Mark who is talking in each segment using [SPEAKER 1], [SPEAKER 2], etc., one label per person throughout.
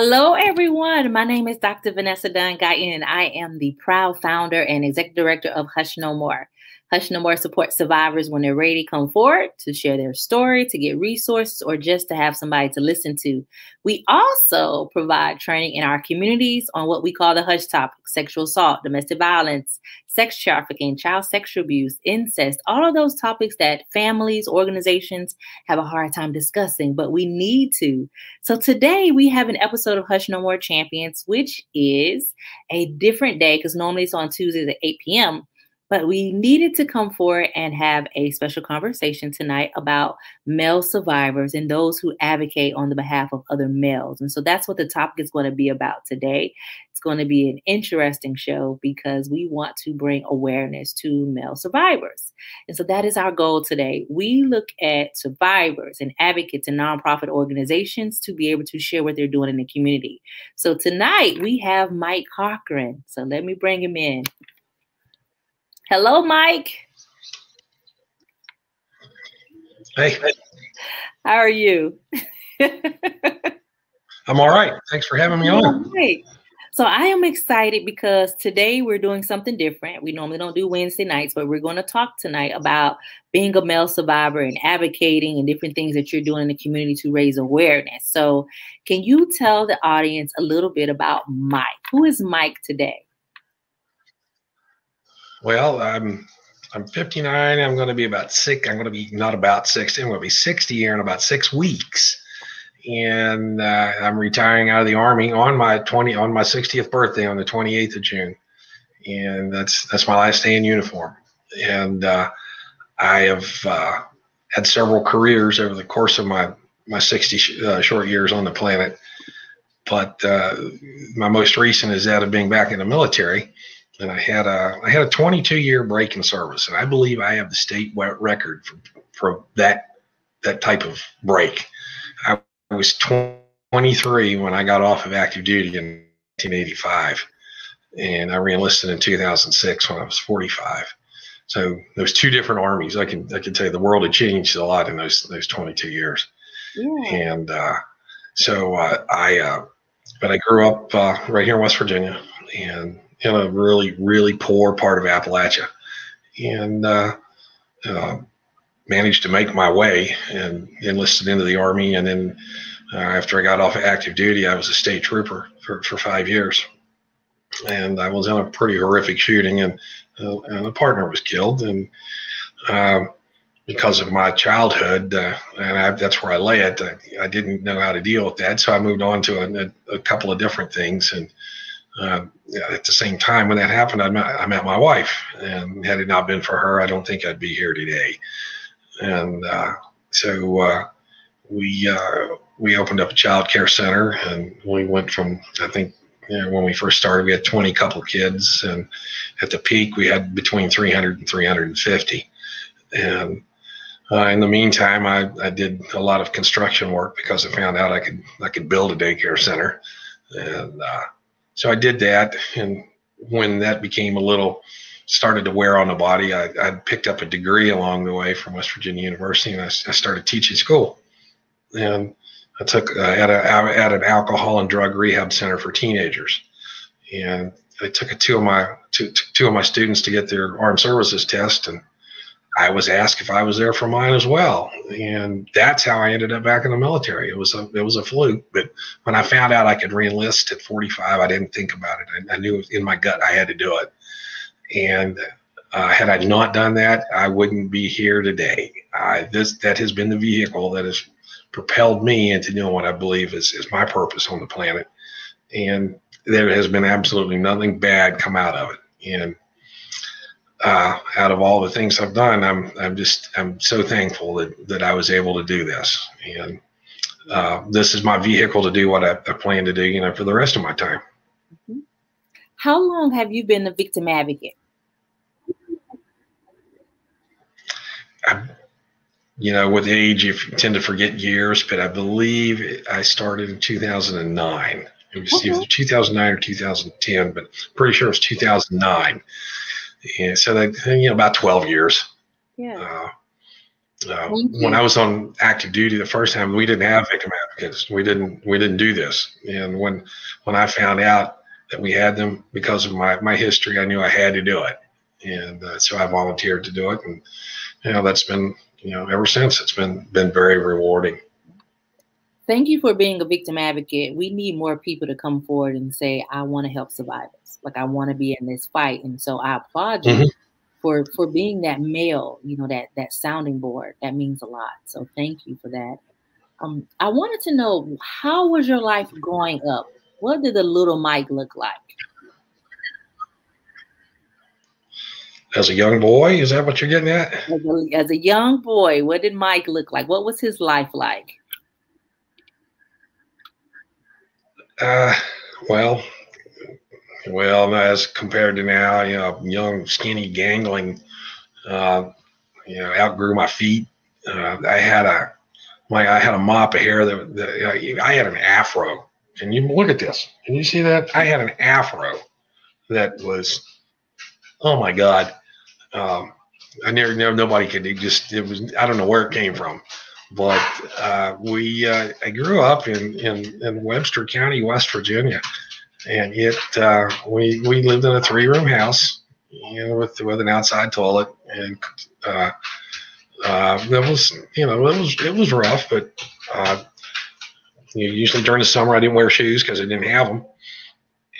[SPEAKER 1] Hello, everyone. My name is Dr. Vanessa Dunn and I am the proud founder and executive director of Hush No More. Hush No More supports survivors when they're ready to come forward to share their story, to get resources, or just to have somebody to listen to. We also provide training in our communities on what we call the hush topics sexual assault, domestic violence, sex trafficking, child sexual abuse, incest, all of those topics that families, organizations have a hard time discussing, but we need to. So today we have an episode of Hush No More Champions, which is a different day because normally it's on Tuesdays at 8 p.m. But we needed to come forward and have a special conversation tonight about male survivors and those who advocate on the behalf of other males. And so that's what the topic is going to be about today. It's going to be an interesting show because we want to bring awareness to male survivors. And so that is our goal today. We look at survivors and advocates and nonprofit organizations to be able to share what they're doing in the community. So tonight we have Mike Cochran. So let me bring him in. Hello, Mike.
[SPEAKER 2] Hey.
[SPEAKER 1] How are you?
[SPEAKER 2] I'm all right. Thanks for having me on.
[SPEAKER 1] Great. So I am excited because today we're doing something different. We normally don't do Wednesday nights, but we're going to talk tonight about being a male survivor and advocating and different things that you're doing in the community to raise awareness. So, can you tell the audience a little bit about Mike? Who is Mike today?
[SPEAKER 2] Well, I'm I'm 59. I'm going to be about six. I'm going to be not about 60. I'm going to be 60 here in about six weeks, and uh, I'm retiring out of the army on my 20 on my 60th birthday on the 28th of June, and that's that's my last day in uniform. And uh, I have uh, had several careers over the course of my my 60 sh- uh, short years on the planet, but uh, my most recent is that of being back in the military and I had a I had a 22 year break in service, and I believe I have the state record for, for that that type of break. I was 23 when I got off of active duty in 1985, and I reenlisted in 2006 when I was 45. So those two different armies, I can I can tell you the world had changed a lot in those those 22 years. Yeah. And uh, so uh, I, uh, but I grew up uh, right here in West Virginia, and in a really, really poor part of Appalachia, and uh, uh, managed to make my way and enlisted into the army. And then uh, after I got off of active duty, I was a state trooper for, for five years, and I was in a pretty horrific shooting, and uh, and a partner was killed, and um, because of my childhood, uh, and I, that's where I lay it. I, I, didn't know how to deal with that, so I moved on to a, a couple of different things, and uh, at the same time, when that happened, I met, I met my wife, and had it not been for her, I don't think I'd be here today. And uh, so uh, we uh, we opened up a child care center, and we went from I think you know, when we first started, we had 20 couple kids, and at the peak, we had between 300 and 350. And uh, in the meantime, I, I did a lot of construction work because I found out I could I could build a daycare center, and uh, so I did that, and when that became a little started to wear on the body, I, I picked up a degree along the way from West Virginia University, and I, I started teaching school. And I took uh, at, a, at an alcohol and drug rehab center for teenagers, and I took a, two of my two, two of my students to get their armed services test, and I was asked if I was there for mine as well, and that's how I ended up back in the military. It was a it was a fluke, but when I found out I could reenlist at 45, I didn't think about it. I, I knew in my gut I had to do it, and uh, had I not done that, I wouldn't be here today. I, this that has been the vehicle that has propelled me into doing what I believe is is my purpose on the planet, and there has been absolutely nothing bad come out of it, and uh, out of all the things I've done, I'm I'm just I'm so thankful that that I was able to do this, and uh, this is my vehicle to do what I, I, plan to do, you know, for the rest of my time.
[SPEAKER 1] Mm-hmm. How long have you been a victim advocate?
[SPEAKER 2] I, you know, with age, you tend to forget years, but I believe I started in 2009. It was okay. either 2009 or 2010, but pretty sure it was 2009 and so that you know about 12 years
[SPEAKER 1] yeah uh,
[SPEAKER 2] uh, when I was on active duty the first time, we didn't have victim advocates. We didn't we didn't do this. And when when I found out that we had them because of my my history, I knew I had to do it. And uh, so I volunteered to do it, and you know that's been you know ever since it's been been very rewarding.
[SPEAKER 1] Thank you for being a victim advocate. We need more people to come forward and say, "I want to help survivors. Like I want to be in this fight." And so I applaud you. Mm-hmm for for being that male, you know, that that sounding board. That means a lot. So thank you for that. Um, I wanted to know how was your life growing up? What did the little Mike look like?
[SPEAKER 2] As a young boy, is that what you're getting at?
[SPEAKER 1] As a, as a young boy, what did Mike look like? What was his life like?
[SPEAKER 2] Uh, well, well, as compared to now, you know, young, skinny, gangling, uh, you know, outgrew my feet. Uh, I had a, my, I had a mop of hair that, that I had an afro. And you look at this. Can you see that? I had an afro that was, oh my God. Um, I never, never, nobody could it just, it was, I don't know where it came from. But uh, we, uh, I grew up in, in, in Webster County, West Virginia and it uh, we we lived in a three room house, you know, with with an outside toilet, and uh, uh, that was you know it was it was rough, but uh, you know, usually during the summer I didn't wear shoes because I didn't have them,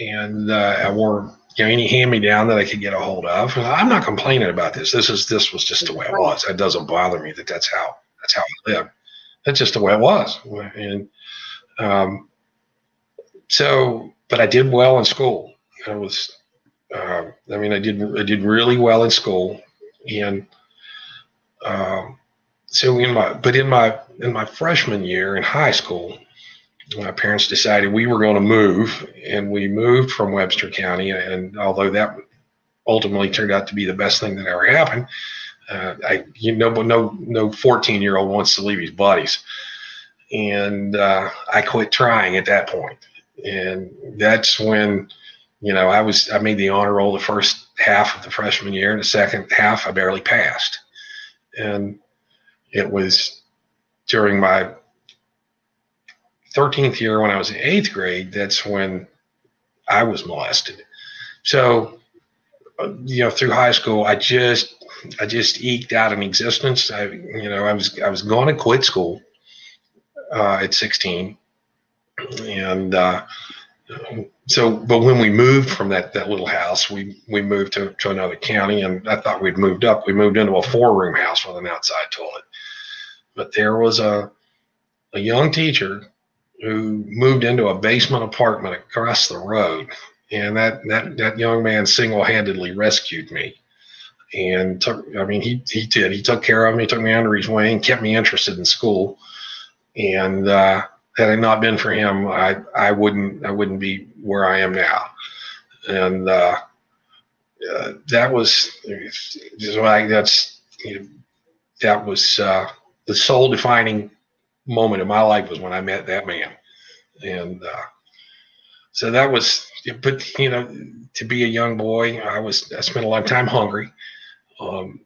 [SPEAKER 2] and uh, I wore you know any hand me down that I could get a hold of. I'm not complaining about this. This is this was just the way it was. It doesn't bother me that that's how that's how I live. That's just the way it was, and um, so but I did well in school. I was, uh, I mean, I did I did really well in school, and um, so in my but in my in my freshman year in high school, my parents decided we were going to move, and we moved from Webster County. And although that ultimately turned out to be the best thing that ever happened, uh, I you know no no 14 year old wants to leave his buddies, and uh, I quit trying at that point and that's when you know I was I made the honor roll the first half of the freshman year, and the second half I barely passed, and it was during my 13th year when I was in eighth grade. That's when I was molested. So, you know, through high school, I just I just eked out an existence. I you know I was I was going to quit school uh, at 16 and uh, so but when we moved from that that little house we we moved to, to another county and i thought we'd moved up. We moved into a four room house with an outside toilet. But there was a a young teacher who moved into a basement apartment across the road and that that that young man single-handedly rescued me and took i mean he he did he took care of me took me under his wing kept me interested in school and uh had it not been for him, I I wouldn't I wouldn't be where I am now, and uh, uh, that was that's you know, that was uh, the soul defining moment in my life was when I met that man, and uh, so that was. But you know, to be a young boy, I was I spent a lot of time hungry. Um,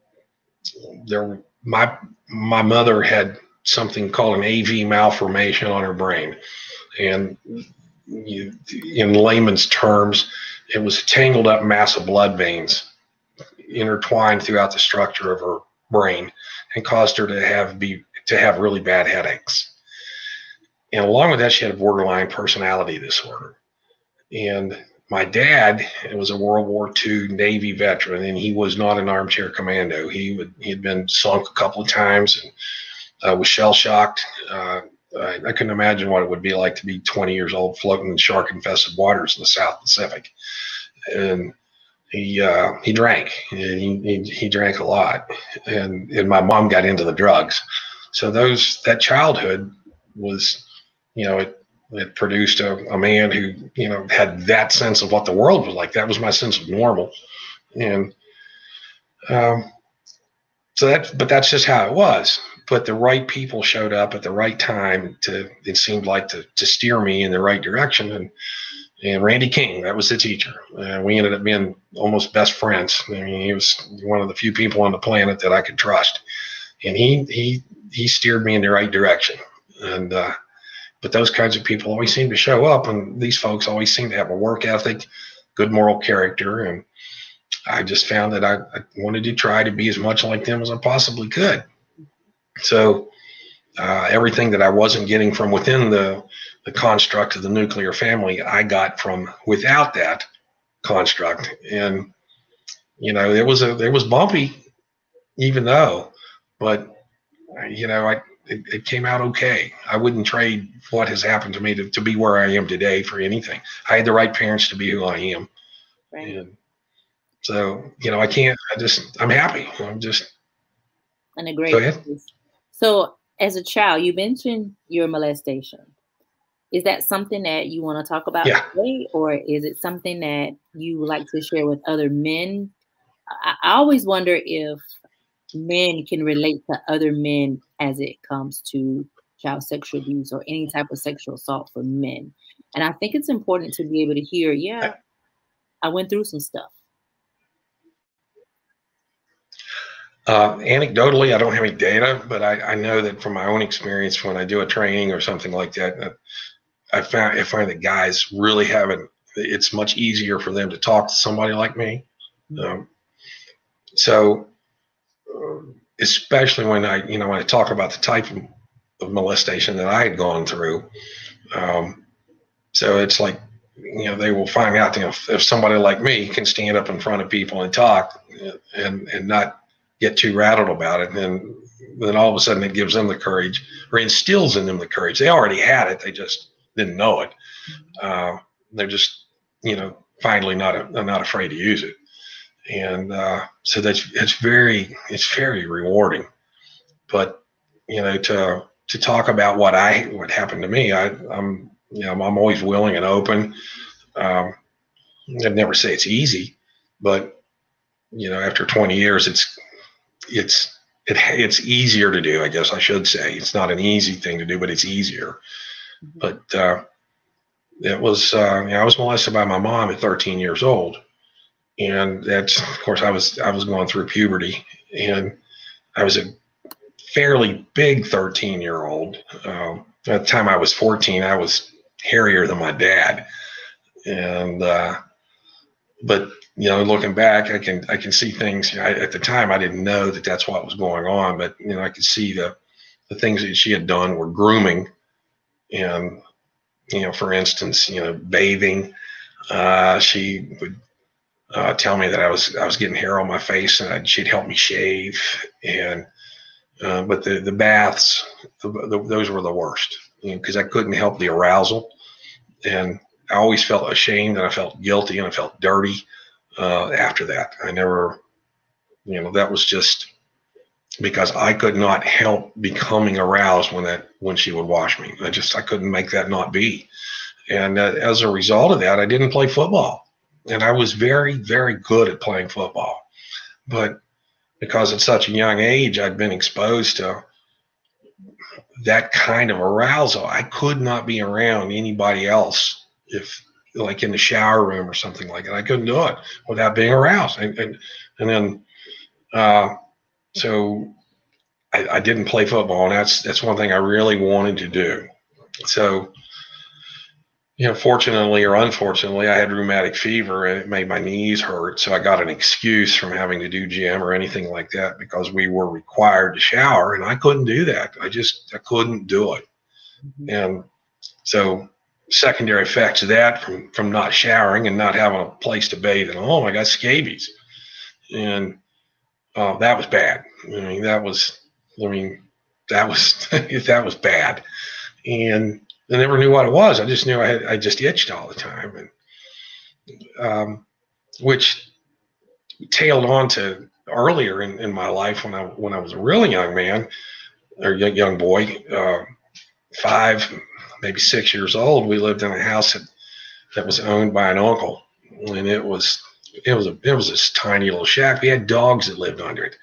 [SPEAKER 2] there, my my mother had something called an AV malformation on her brain. And you, in layman's terms, it was a tangled up mass of blood veins intertwined throughout the structure of her brain and caused her to have be to have really bad headaches. And along with that, she had a borderline personality disorder. And my dad was a World War II Navy veteran, and he was not an armchair commando. He would he had been sunk a couple of times and uh, was shell shocked. Uh, I, I, couldn't imagine what it would be like to be 20 years old floating in shark infested waters in the South Pacific. And he uh, he drank and he, he, he drank a lot and and my mom got into the drugs so those that childhood was you know it it produced a, a man who you know had that sense of what the world was like. That was my sense of normal. And um, so that but that's just how it was. But the right people showed up at the right time to it seemed like to, to steer me in the right direction. And and Randy King that was the teacher. And we ended up being almost best friends. I mean he was one of the few people on the planet that I could trust. And he he he steered me in the right direction. And uh, but those kinds of people always seem to show up, and these folks always seem to have a work ethic, good moral character, and I just found that I, I wanted to try to be as much like them as I possibly could. So uh, everything that I wasn't getting from within the the construct of the nuclear family, I got from without that construct, and you know it was a it was bumpy, even though, but you know I it, it, came out okay. I wouldn't trade what has happened to me to, to be where I am today for anything. I had the right parents to be who I am. Right. And so, you know, I can't, I just, I'm happy. I'm just.
[SPEAKER 1] And a great. So, as a child, you mentioned your molestation. Is that something that you want to talk about
[SPEAKER 2] yeah.
[SPEAKER 1] today, or is it something that you like to share with other men? I, I always wonder if men can relate to other men as it comes to child sexual abuse or any type of sexual assault for men. And I think it's important to be able to hear, yeah, I went through some stuff.
[SPEAKER 2] Uh, anecdotally, I don't have any data, but I, I, know that from my own experience, when I do a training or something like that, I found I find that guys really haven't. It's much easier for them to talk to somebody like me. Mm-hmm. Um, so especially when I, you know, when I talk about the type of, molestation that I had gone through. Um, so it's like, you know, they will find out, you know, if, if, somebody like me can stand up in front of people and talk and, and not get too rattled about it, then, then all of a sudden it gives them the courage or instills in them the courage. They already had it. They just didn't know it. Uh, they're just, you know, finally not, not afraid to use it and uh, so that's it's very it's very rewarding. But you know, to to talk about what I what happened to me, I, I'm you know I'm always willing and open. Um, I'd never say it's easy, but you know, after 20 years, it's it's it, it's easier to do. I guess I should say it's not an easy thing to do, but it's easier. Mm-hmm. But uh, it was uh, you know, I was molested by my mom at 13 years old and that's of course I was I was going through puberty, and I was a fairly big 13 year old. Um, at the time I was 14, I was hairier than my dad, and uh, but you know looking back, I can I can see things. You know, I, at the time I didn't know that that's what was going on, but you know I could see the the things that she had done were grooming, and you know for instance you know bathing. Uh, she would uh, tell me that I was I was getting hair on my face, and I'd, she'd help me shave. And uh, but the the baths, the, the, those were the worst because you know, I couldn't help the arousal, and I always felt ashamed, and I felt guilty, and I felt dirty uh, after that. I never, you know, that was just because I could not help becoming aroused when that when she would wash me. I just I couldn't make that not be, and uh, as a result of that, I didn't play football and I was very, very good at playing football. But because at such a young age, I'd been exposed to that kind of arousal. I could not be around anybody else if, like, in the shower room or something like that. I couldn't do it without being aroused. And, and, and then, uh, so I, I didn't play football, and that's that's one thing I really wanted to do. So you know, fortunately or unfortunately, I had rheumatic fever and it made my knees hurt. So I got an excuse from having to do gym or anything like that because we were required to shower and I couldn't do that. I just, I couldn't do it. Mm-hmm. And so secondary effects of that from, from not showering and not having a place to bathe at home, I got scabies. And uh, that was bad. I mean, that was, I mean, that was, that was bad. And I never knew what it was. I just knew I had, I just itched all the time, and um, which tailed on to earlier in, in my life when I when I was a really young man or young, young boy, uh, five maybe six years old. We lived in a house that, that was owned by an uncle, and it was it was a it was this tiny little shack. We had dogs that lived under it,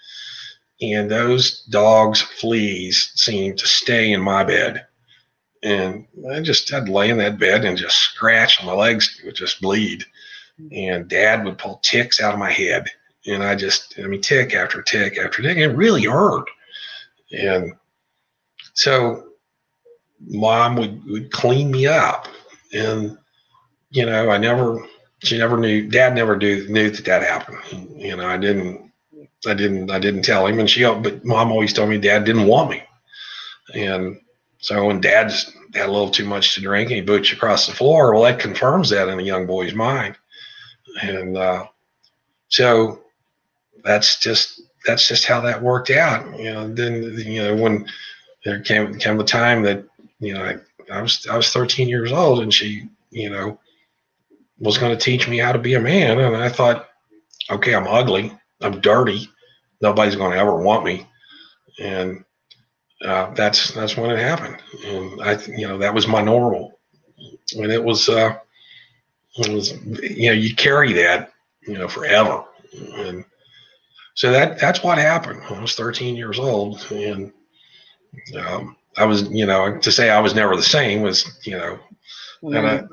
[SPEAKER 2] and those dogs' fleas seemed to stay in my bed and I just had to lay in that bed and just scratch, and my legs would just bleed. And Dad would pull ticks out of my head, and I just, I mean, tick after tick after tick. It really hurt. And so mom would, would clean me up. And, you know, I never, she never knew, dad never knew, knew that that happened. You know, I didn't, I didn't, I didn't tell him. And she, but mom always told me dad didn't want me. And so when dad's had a little too much to drink and he boots you across the floor, well, that confirms that in a young boy's mind. And uh, so that's just that's just how that worked out. You know, then you know when there came came the time that you know I, I was I was 13 years old and she you know was going to teach me how to be a man, and I thought, okay, I'm ugly, I'm dirty, nobody's going to ever want me, and uh, that's that's when it happened, and I you know that was my normal, and it was uh, it was you know you carry that you know forever, and so that that's what happened. I was 13 years old, and um, I was you know to say I was never the same was you know, and I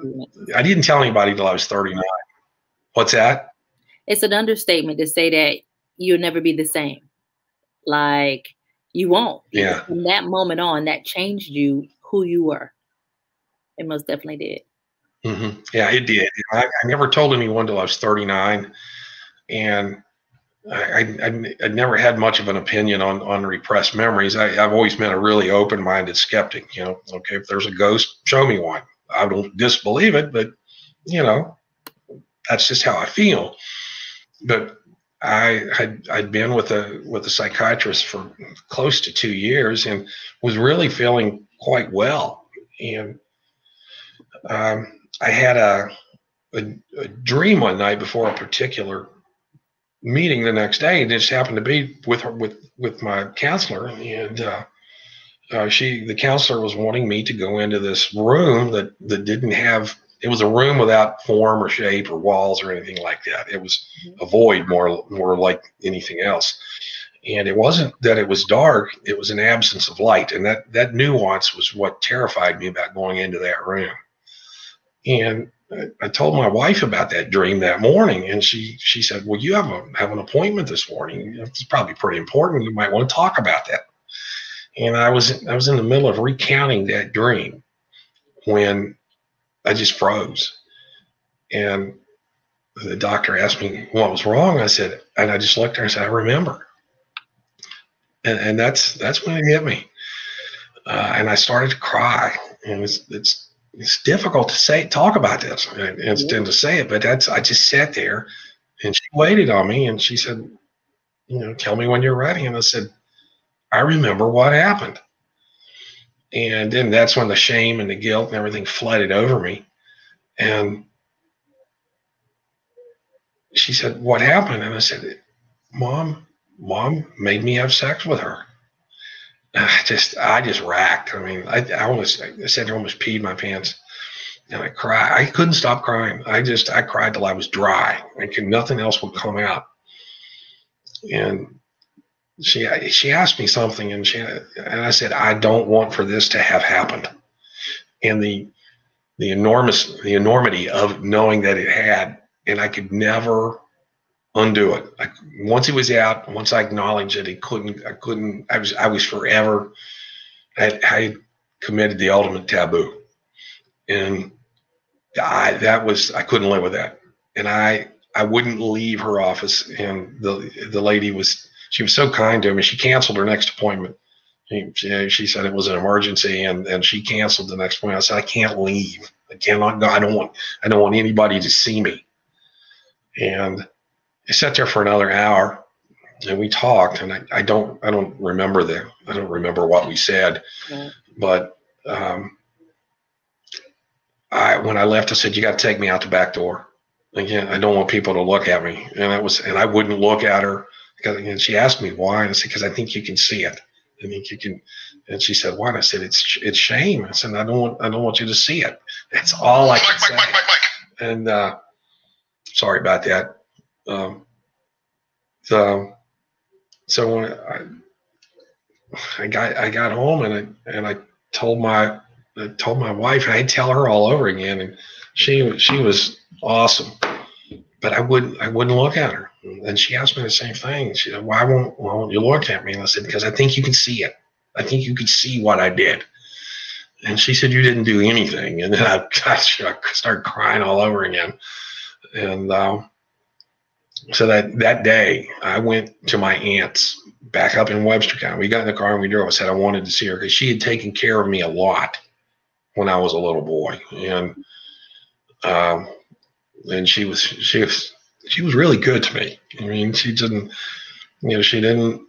[SPEAKER 2] I didn't tell anybody till I was 39. What's that?
[SPEAKER 1] It's an understatement to say that you'll never be the same. Like you won't.
[SPEAKER 2] Yeah.
[SPEAKER 1] From that moment on, that changed you who you were. It most definitely did.
[SPEAKER 2] Mm-hmm. Yeah, it did. I, I, never told anyone till I was 39, and I, I, I never had much of an opinion on on repressed memories. I, have always been a really open-minded skeptic. You know, okay, if there's a ghost, show me one. I don't disbelieve it, but you know, that's just how I feel. But I had I'd been with a with a psychiatrist for close to two years and was really feeling quite well. And um, I had a, a, a dream one night before a particular meeting the next day. It just happened to be with her with with my counselor, and uh, uh, she the counselor was wanting me to go into this room that that didn't have it was a room without form or shape or walls or anything like that. It was a void more more like anything else. And it wasn't that it was dark, it was an absence of light. And that that nuance was what terrified me about going into that room. And I, told my wife about that dream that morning, and she she said, "Well, you have a have an appointment this morning. It's probably pretty important. You might want to talk about that." And I was I was in the middle of recounting that dream when I just froze. And the doctor asked me what was wrong. I said, and I just looked at her and said, I remember. And, and that's that's when it hit me. Uh, and I started to cry. And it's it's it's difficult to say talk about this and, and yeah. to say it, but that's I just sat there and she waited on me and she said, you know, tell me when you're ready. And I said, I remember what happened. And then that's when the shame and the guilt and everything flooded over me. And she said, What happened? And I said, Mom, mom made me have sex with her. I just, I just racked. I mean, I, I almost, I said, I almost peed my pants. And I cried. I couldn't stop crying. I just, I cried till I was dry. I could, nothing else would come out. And she she asked me something and she and I said I don't want for this to have happened. And the the enormous the enormity of knowing that it had and I could never undo it. I, once it was out once I acknowledged it it couldn't I couldn't I was I was forever I, I committed the ultimate taboo. And I that was I couldn't live with that. And I I wouldn't leave her office and the the lady was she was so kind to me. She canceled her next appointment. She, she, she, said it was an emergency and, and she canceled the next appointment. I said, I can't leave. I cannot go. I don't want, I don't want anybody to see me. And I sat there for another hour and we talked and I, I don't, I don't remember the, I don't remember what we said, but, um, I, when I left, I said, you got to take me out the back door. Again, I don't want people to look at me. And it was, and I wouldn't look at her because and she asked me why, and I said because I think you can see it. I think you can. And she said why? And I said it's it's shame. I said I don't want I don't want you to see it. That's all I can say. and uh, sorry about that. Um, so so when I I got I got home and I and I told my I told my wife I'd tell her all over again, and she she was awesome, but I wouldn't I wouldn't look at her. And she asked me the same thing. She said, "Why won't why won't you look at me?" And I said, "Because I think you can see it. I think you could see what I did. And she said, You didn't do anything. And then I, I started crying all over again. And uh, so that, that day, I went to my aunt's back up in Webster County. We got in the car and we drove. I said I wanted to see her because she had taken care of me a lot when I was a little boy. And um, and she was she was she was really good to me. I mean, she didn't, you know, she didn't.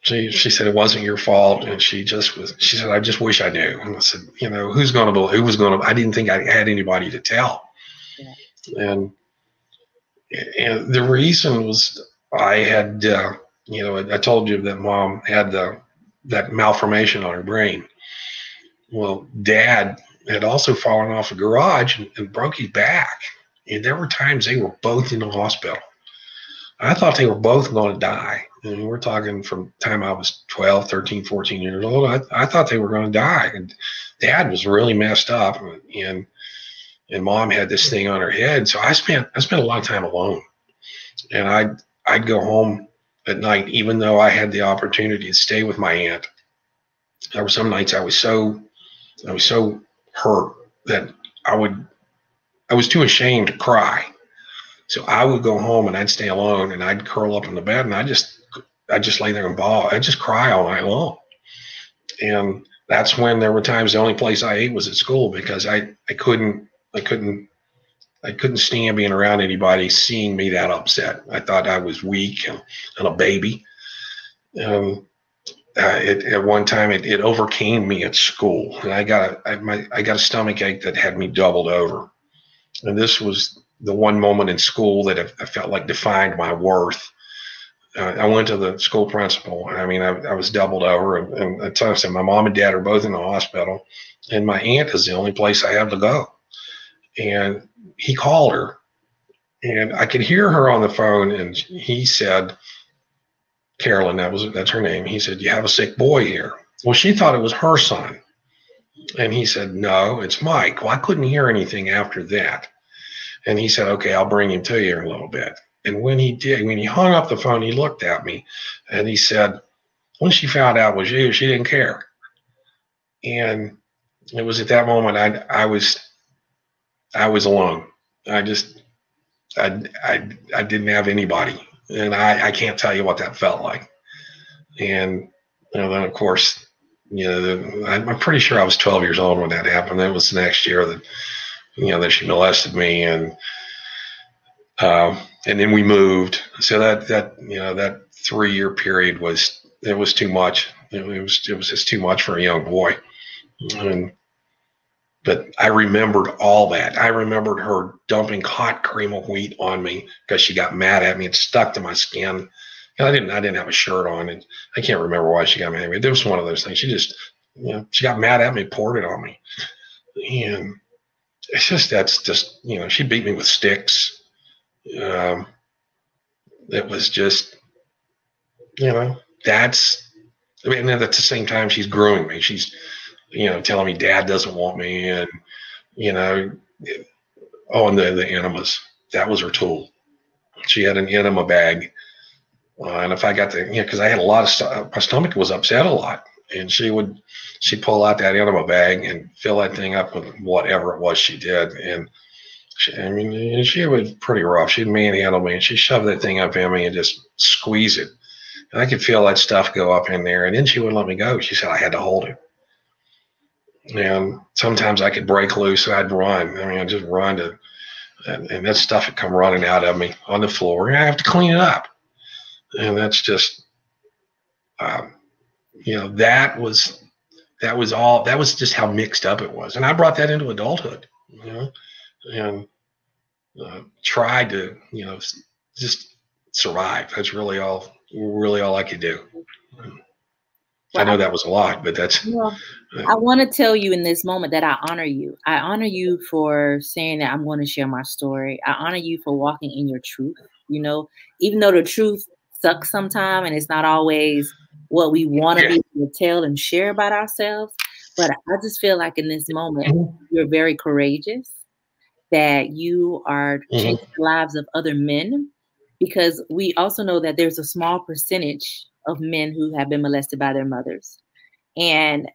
[SPEAKER 2] She she said it wasn't your fault, and she just was. She said, "I just wish I knew." And I said, "You know, who's going to believe? who was going to?" I didn't think I had anybody to tell, yeah. and and the reason was I had, uh, you know, I told you that mom had the that malformation on her brain. Well, dad had also fallen off a garage and, and broke his back and there were times they were both in the hospital. I thought they were both going to die. And we're talking from time I was 12, 13, 14 years old. I, I thought they were going to die. And dad was really messed up. And, and mom had this thing on her head. So I spent, I spent a lot of time alone. And I'd, I'd go home at night, even though I had the opportunity to stay with my aunt. There were some nights I was so, I was so hurt that I would I was too ashamed to cry. So I would go home and I'd stay alone and I'd curl up in the bed and I just I just lay there and bawl. I'd just cry all night long. And that's when there were times the only place I ate was at school because I, I couldn't I couldn't I couldn't stand being around anybody seeing me that upset. I thought I was weak and, and a baby. Um, uh, it, at one time, it, it overcame me at school, and I got a I, my, I got a stomach ache that had me doubled over. And this was the one moment in school that I felt like defined my worth. Uh, I went to the school principal. I mean, I, I was doubled over, and, and I told him my mom and dad are both in the hospital, and my aunt is the only place I have to go. And he called her, and I could hear her on the phone, and he said, "Carolyn, that was that's her name." He said, "You have a sick boy here." Well, she thought it was her son. And he said, No, it's Mike. Well, I couldn't hear anything after that. And he said, Okay, I'll bring him to you in a little bit. And when he did, when he hung up the phone, he looked at me and he said, When she found out it was you, she didn't care. And it was at that moment I I was I was alone. I just I I I didn't have anybody. And I, I can't tell you what that felt like. And you know, then of course you know, I'm pretty sure I was 12 years old when that happened. That was the next year that, you know, that she molested me, and um, and then we moved. So that that you know that three year period was it was too much. It, was it was just too much for a young boy, and but I remembered all that. I remembered her dumping hot cream of wheat on me because she got mad at me. It stuck to my skin. I didn't I didn't have a shirt on, and I can't remember why she got mad at me. It was one of those things. She just you know she got mad at me, poured it on me, and it's just that's just you know she beat me with sticks. Um, it was just you know that's I mean at the same time she's grooming me. She's you know telling me dad doesn't want me, and you know oh and the the enemas that was her tool. She had an enema bag uh, and if I got to, you know, because I had a lot of stuff, my stomach was upset a lot. And she would, she'd pull out that my bag and fill that thing up with whatever it was she did. And she, I mean, she was pretty rough. She'd manhandle me and she shoved that thing up in me and just squeeze it. And I could feel that stuff go up in there. And then she wouldn't let me go. She said I had to hold it. And sometimes I could break loose, so I'd run. I mean, I'd just run to, and, and that stuff would come running out of me on the floor. And I have to clean it up and that's just um, you know that was that was all that was just how mixed up it was and i brought that into adulthood you know and uh, tried to you know just survive that's really all really all i could do I know that was a lot, but that's. Well,
[SPEAKER 1] uh, I want to tell you in this moment that I honor you. I honor you for saying that I'm going to share my story. I honor you for walking in your truth. You know, even though the truth sucks sometimes and it's not always what we want to be able to tell and share about ourselves. But I just feel like in this moment, mm-hmm. you're very courageous, that you are mm-hmm. changing the lives of other men, because we also know that there's a small percentage of men who have been molested by their mothers. And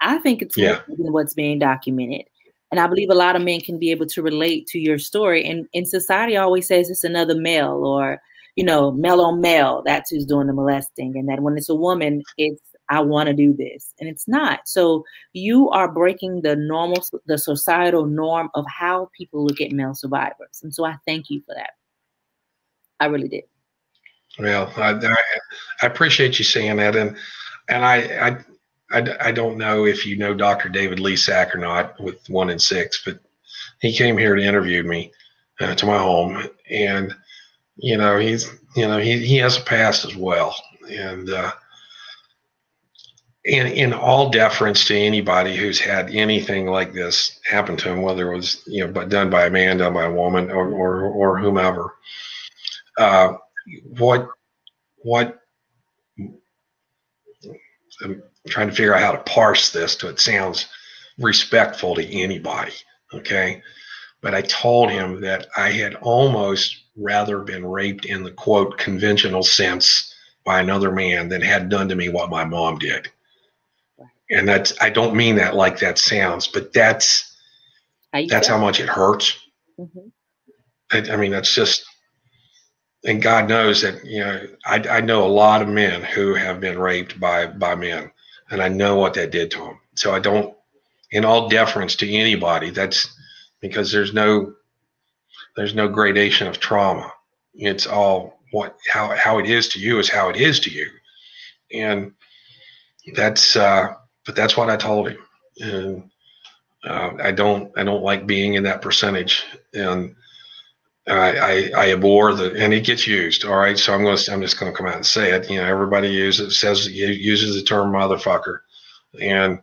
[SPEAKER 1] I think it's yeah. what's being documented. And I believe a lot of men can be able to relate to your story. And in society always says it's another male or, you know, male on male, that's who's doing the molesting. And that when it's a woman, it's I want to do this. And it's not. So you are breaking the normal, the societal norm of how people look at male survivors. And so I thank you for that. I really did.
[SPEAKER 2] Well, I, I, appreciate you saying that. And, and I, I, I, I don't know if you know Dr. David Lisak or not with one in six, but he came here to interview me uh, to my home. And, you know, he's, you know, he, he has a past as well. And, uh, in, in all deference to anybody who's had anything like this happen to him, whether it was you know but done by a man, done by a woman, or or, or whomever, uh, what what I'm trying to figure out how to parse this so it sounds respectful to anybody. Okay, but I told him that I had almost rather been raped in the quote conventional sense by another man than had done to me what my mom did and that's I don't mean that like that sounds, but that's that's how much it hurts. Mm-hmm. I, I, mean, that's just, and God knows that you know I, I know a lot of men who have been raped by by men, and I know what that did to them. So I don't, in all deference to anybody, that's because there's no there's no gradation of trauma. It's all what how how it is to you is how it is to you, and that's uh but that's what I told him. And uh, I don't I don't like being in that percentage, and I, I, I abhor the and it gets used. All right, so I'm going to I'm just going to come out and say it. You know, everybody uses says uses the term motherfucker, and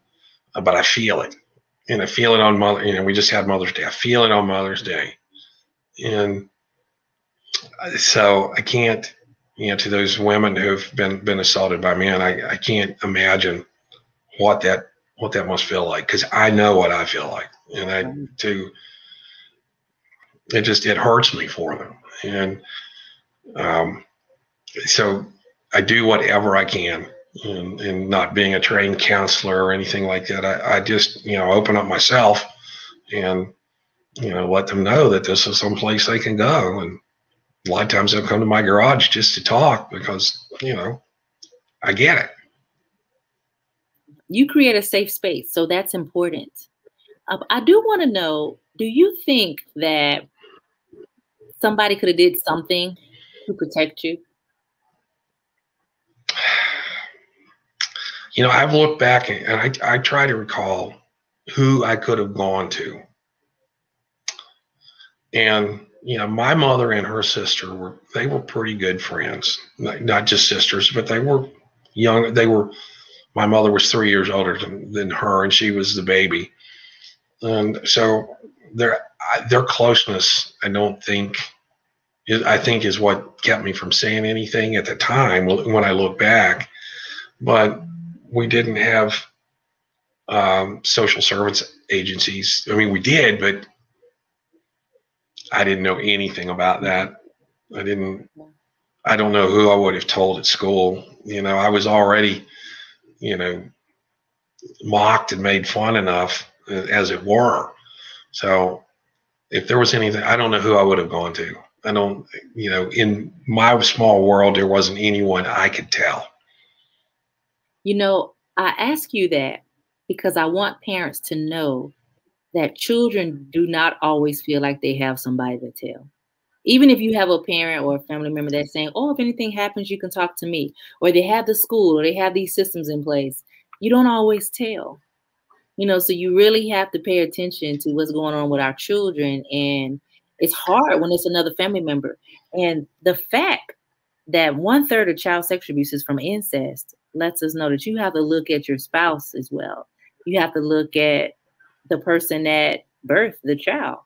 [SPEAKER 2] but I feel it, and I feel it on mother. You know, we just had Mother's Day. I feel it on Mother's Day, and so I can't. You know, to those women who've been been assaulted by men, I, I can't imagine what that what that must feel like because I know what I feel like, and I to it just it hurts me for them, and um, so I do whatever I can. And, and not being a trained counselor or anything like that, I, I just you know open up myself and you know let them know that this is some place they can go. And a lot of times they'll come to my garage just to talk because you know I get it.
[SPEAKER 1] You create a safe space so that's important. Uh, i do want to know do you think that somebody could have did something to protect you?
[SPEAKER 2] You know i've looked back and i, I try to recall who i could have gone to and you know my mother and her sister were they were pretty good friends not just sisters but they were young they were my mother was three years older than, than her, and she was the baby. And so their their closeness, I don't think, I think is what kept me from saying anything at the time when I look back. But we didn't have um, social service agencies. I mean, we did, but I didn't know anything about mm-hmm. that. I didn't. I don't know who I would have told at school. You know, I was already you know, mocked and made fun enough, uh, as it were. So if there was anything, I don't know who I would have gone to. I don't, you know, in my small world, there wasn't anyone I could tell.
[SPEAKER 1] You know, I ask you that because I want parents to know that children do not always feel like they have somebody to tell even if you have a parent or a family member that's saying, "Oh, if anything happens, you can talk to me," or they have the school or they have these systems in place, you don't always tell. You know, so you really have to pay attention to what's going on with our children, and it's hard when it's another family member. And the fact that one third of child sexual abuse is from incest lets us know that you have to look at your spouse as well. You have to look at the person that birthed the child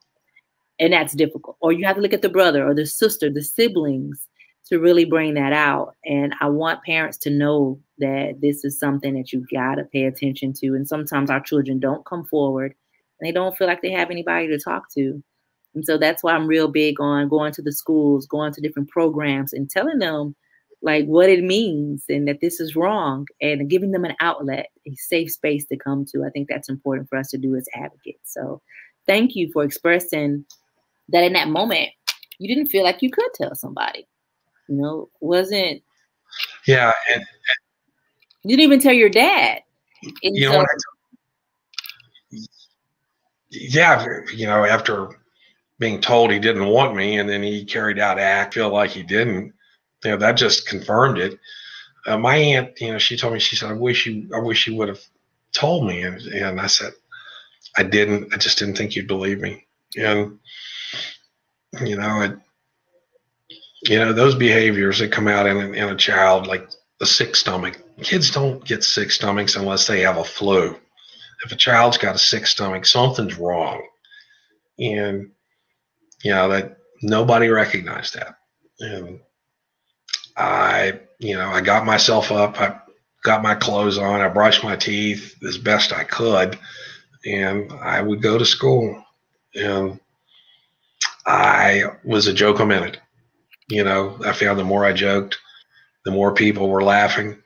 [SPEAKER 1] and that's difficult. Or you have to look at the brother or the sister, the siblings to really bring that out. And I want parents to know that this is something that you got to pay attention to. And sometimes our children don't come forward and they don't feel like they have anybody to talk to. And so that's why I'm real big on going to the schools, going to different programs and telling them like what it means and that this is wrong and giving them an outlet, a safe space to come to. I think that's important for us to do as advocates. So thank you for expressing that in that moment you didn't feel like you could tell somebody. You know, wasn't
[SPEAKER 2] yeah, and, and
[SPEAKER 1] you didn't even tell your dad.
[SPEAKER 2] And you so, know what? yeah, you know, after being told he didn't want me, and then he carried out act, feel like he didn't. You know, that just confirmed it. Uh, my aunt, you know, she told me, she said, "I wish you, I wish you would have told me," and, and I said, "I didn't. I just didn't think you'd believe me." And you know, it, you know, those behaviors that come out in, in a child, like a sick stomach. Kids don't get sick stomachs unless they have a flu. If a child's got a sick stomach, something's wrong. And, you know, that nobody recognized that. And I, you know, I got myself up, I got my clothes on, I brushed my teeth as best I could, and I would go to school. And I was a joke a minute. You know, I found the more I joked, the more people were laughing.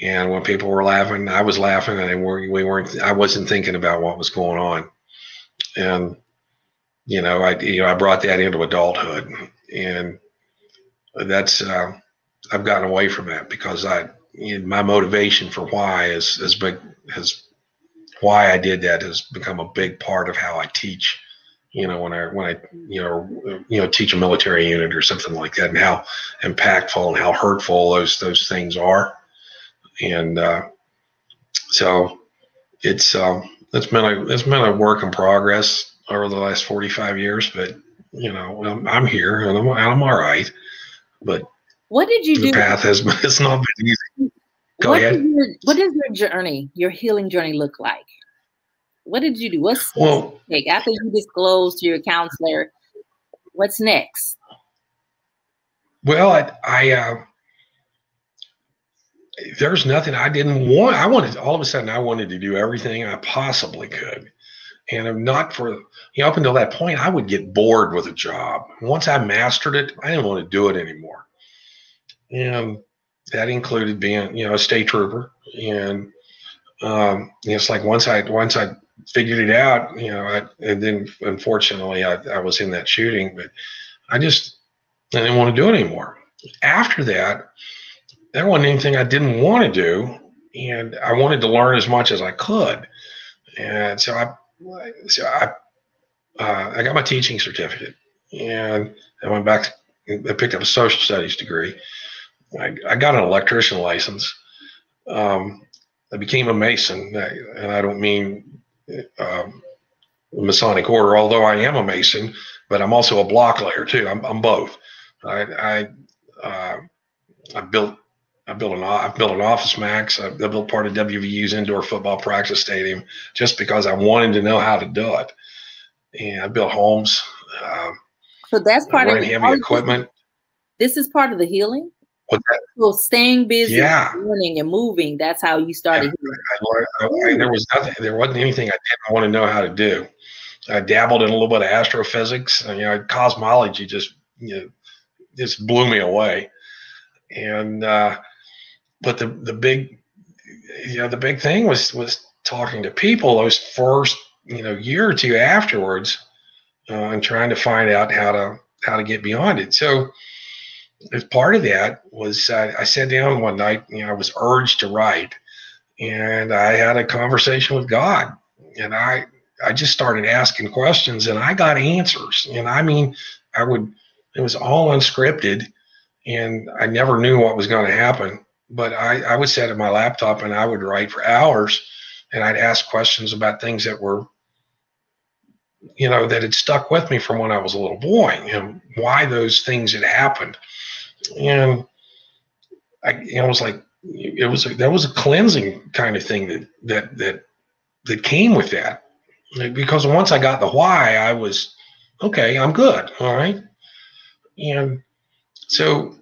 [SPEAKER 2] And when people were laughing, I was laughing, and we weren't. I wasn't thinking about what was going on. And you know, I you know I brought that into adulthood, and that's uh, I've gotten away from that because I you know, my motivation for why is has has why I did that has become a big part of how I teach you know, when I when I you know you know teach a military unit or something like that, and how impactful and how hurtful those those things are, and uh, so it's um, it's been a it's been a work in progress over the last forty five years, but you know I'm, I'm here and I'm I'm all right, but
[SPEAKER 1] what did you
[SPEAKER 2] the
[SPEAKER 1] do?
[SPEAKER 2] path has been it's not been easy. Go
[SPEAKER 1] what
[SPEAKER 2] ahead.
[SPEAKER 1] Your, what does your journey, your healing journey, look like? What did you do? What's
[SPEAKER 2] well,
[SPEAKER 1] after you disclosed to your counselor? What's next?
[SPEAKER 2] Well, I, I uh, there's nothing I didn't want. I wanted all of a sudden I wanted to do everything I possibly could, and I'm not for you know up until that point I would get bored with a job. Once I mastered it, I didn't want to do it anymore, and that included being you know a state trooper and um, it's like once I once I figured it out, you know, I, and then unfortunately I, I was in that shooting, but I just I didn't want to do it anymore. After that, there wasn't anything I didn't want to do, and I wanted to learn as much as I could. And so I, so I, uh, I got my teaching certificate, and I went back. I picked up a social studies degree. I, I got an electrician license. Um, I became a Mason, and I don't mean um, Masonic order, although I am a Mason, but I'm also a block layer too. I'm, I'm both. I I, uh, I built I built an I built an Office Max. I built part of WVU's indoor football practice stadium just because I wanted to know how to do it. And I built homes. Uh,
[SPEAKER 1] so that's part of
[SPEAKER 2] heavy equipment.
[SPEAKER 1] This is part of the healing. So staying busy,
[SPEAKER 2] yeah.
[SPEAKER 1] learning and moving. That's how you started.
[SPEAKER 2] I, I, I, there was nothing. There wasn't anything I didn't want to know how to do. I dabbled in a little bit of astrophysics. And, you know, cosmology just you know just blew me away. And uh, but the the big you know the big thing was was talking to people those first you know year or two afterwards uh, and trying to find out how to how to get beyond it. So as part of that was uh, I sat down one night, you know, I was urged to write, and I had a conversation with God, and I I just started asking questions, and I got answers, and I mean, I would it was all unscripted, and I never knew what was going to happen, but I I would sit at my laptop and I would write for hours, and I'd ask questions about things that were you know that had stuck with me from when I was a little boy and why those things had happened and I, it was like it was a, that was a cleansing kind of thing that that that that came with that because once I got the why, I was okay. I'm good. All right, and so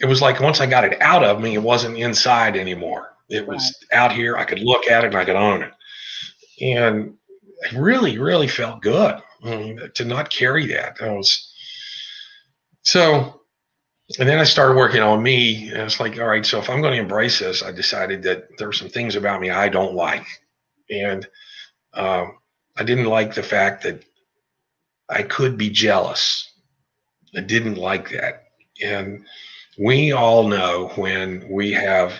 [SPEAKER 2] it was like once I got it out of me, it wasn't inside anymore. It was right. out here. I could look at it and I could own it, and I really, really felt good I mean, to not carry that. I was so and then I started working on me, and it's like, all right, so if I'm going to embrace this, I decided that there are some things about me I don't like, and um, I didn't like the fact that I could be jealous. I didn't like that, and we all know when we have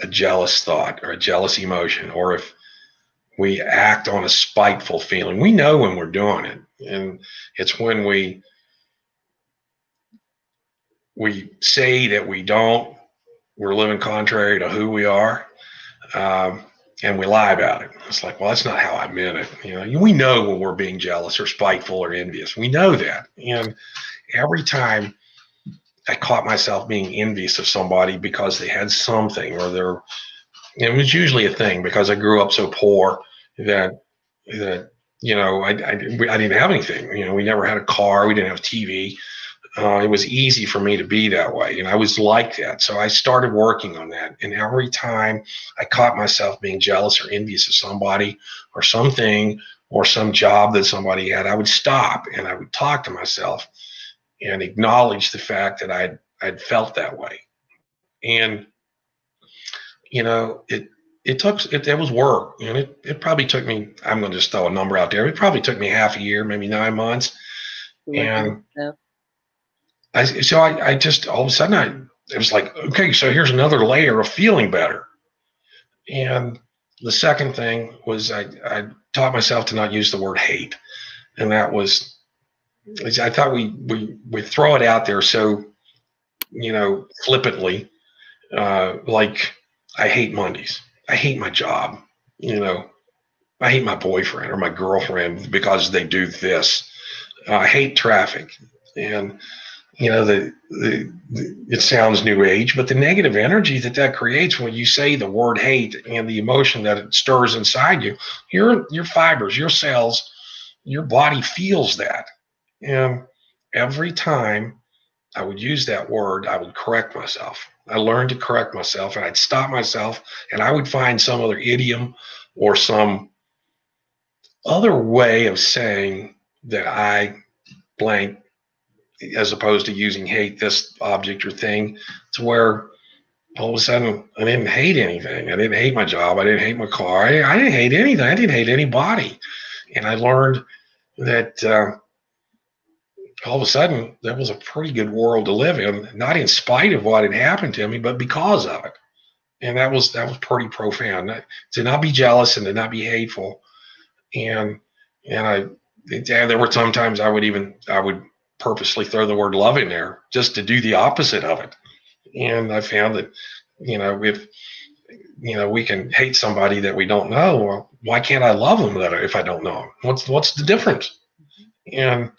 [SPEAKER 2] a jealous thought or a jealous emotion, or if we act on a spiteful feeling, we know when we're doing it, and it's when we we say that we don't, we're living contrary to who we are, um, and we lie about it. It's like, well, that's not how I meant it. You know, we know when we're being jealous or spiteful or envious. We know that, and every time I caught myself being envious of somebody because they had something or they're, it was usually a thing because I grew up so poor that that you know I, I, I didn't have anything. You know, we never had a car, we didn't have TV uh, it was easy for me to be that way. And I was like that. So I started working on that. And every time I caught myself being jealous or envious of somebody or something or some job that somebody had, I would stop and I would talk to myself and acknowledge the fact that I'd, I'd felt that way. And, you know, it, it took it, it was work and it, it probably took me i'm going to just throw a number out there it probably took me half a year maybe nine months and I, so I, I just all of a sudden I it was like okay so here's another layer of feeling better. And the second thing was I, I taught myself to not use the word hate. And that was I thought we we we throw it out there so you know flippantly uh, like I hate Mondays. I hate my job you know. I hate my boyfriend or my girlfriend because they do this. I hate traffic. And you know the, the, the, it sounds new age but the negative energy that that creates when you say the word hate and the emotion that it stirs inside you your your fibers your cells your body feels that. And every time i would use that word i would correct myself. I learned to correct myself and i'd stop myself and i would find some other idiom or some other way of saying that i blank as opposed to using hate this object or thing to where all of a sudden I didn't hate anything. I didn't hate my job. I didn't hate my car. I, I didn't hate anything. I didn't hate anybody. And I learned that uh, all of a sudden that was a pretty good world to live in, not in spite of what had happened to me, but because of it. And that was that was pretty profound. To not be jealous and to not be hateful. And and I yeah, there were sometimes I would even I would purposely throw the word love in there just to do the opposite of it. And I found that, you know, if, you know, we can hate somebody that we don't know, well, why can't I love them that if I don't know them? What's, what's the difference? And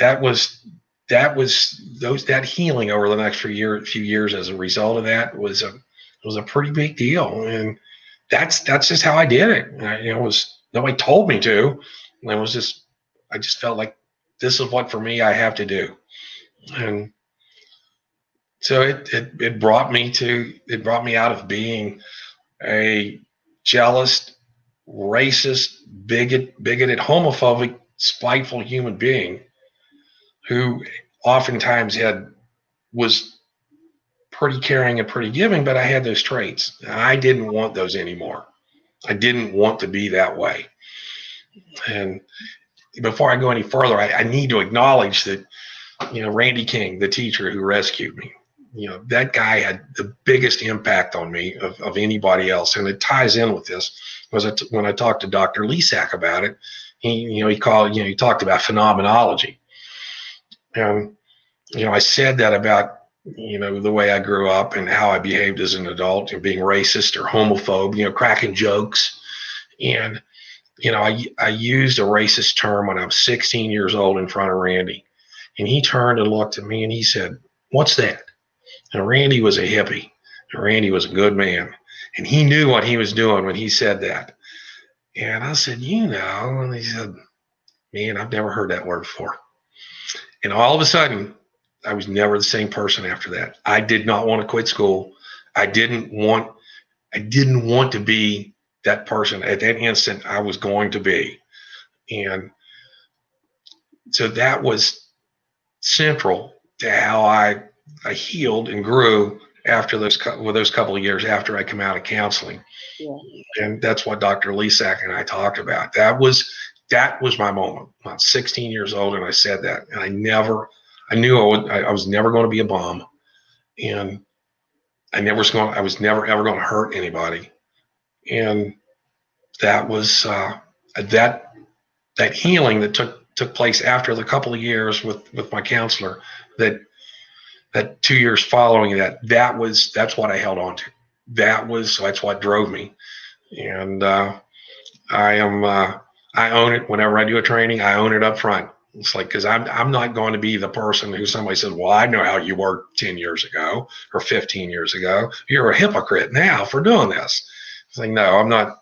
[SPEAKER 2] that was, that was those, that healing over the next few year, few years as a result of that was a, was a pretty big deal. And that's, that's just how I did it. I, you know, it was, nobody told me to. And it was just, I just felt like this is what for me I have to do. And so it, it, it brought me to, it brought me out of being a jealous, racist, bigot, bigoted, homophobic, spiteful human being who oftentimes had, was pretty caring and pretty giving, but I had those traits. I didn't want those anymore. I didn't want to be that way. And before I go any further, I, I, need to acknowledge that, you know, Randy King, the teacher who rescued me, you know, that guy had the biggest impact on me of, of anybody else. And it ties in with this was it when I talked to Dr. Lisak about it, he, you know, he called, you know, he talked about phenomenology. And, you know, I said that about, you know, the way I grew up and how I behaved as an adult, know, being racist or homophobe, you know, cracking jokes. And, you know, I, I used a racist term when I was 16 years old in front of Randy. And he turned and looked at me and he said, What's that? And Randy was a hippie. And Randy was a good man. And he knew what he was doing when he said that. And I said, You know. And he said, Man, I've never heard that word before. And all of a sudden, I was never the same person after that. I did not want to quit school. I didn't want I didn't want to be that person at that instant I was going to be. And so that was central to how I I healed and grew after those well, those couple of years after I come out of counseling. Yeah. And that's what Dr. Lisak and I talked about. That was that was my moment. I'm 16 years old, and I said that, and I never, I knew I, would, I, I was never going to be a bum, and I never was going, I was never ever going to hurt anybody, and that was uh, that that healing that took took place after the couple of years with with my counselor that that two years following that that was that's what i held on to that was that's what drove me and uh, i am uh, i own it whenever i do a training i own it up front it's like because I'm I'm not going to be the person who somebody says, "Well, I know how you were ten years ago or fifteen years ago. You're a hypocrite now for doing this." It's like, no, I'm not.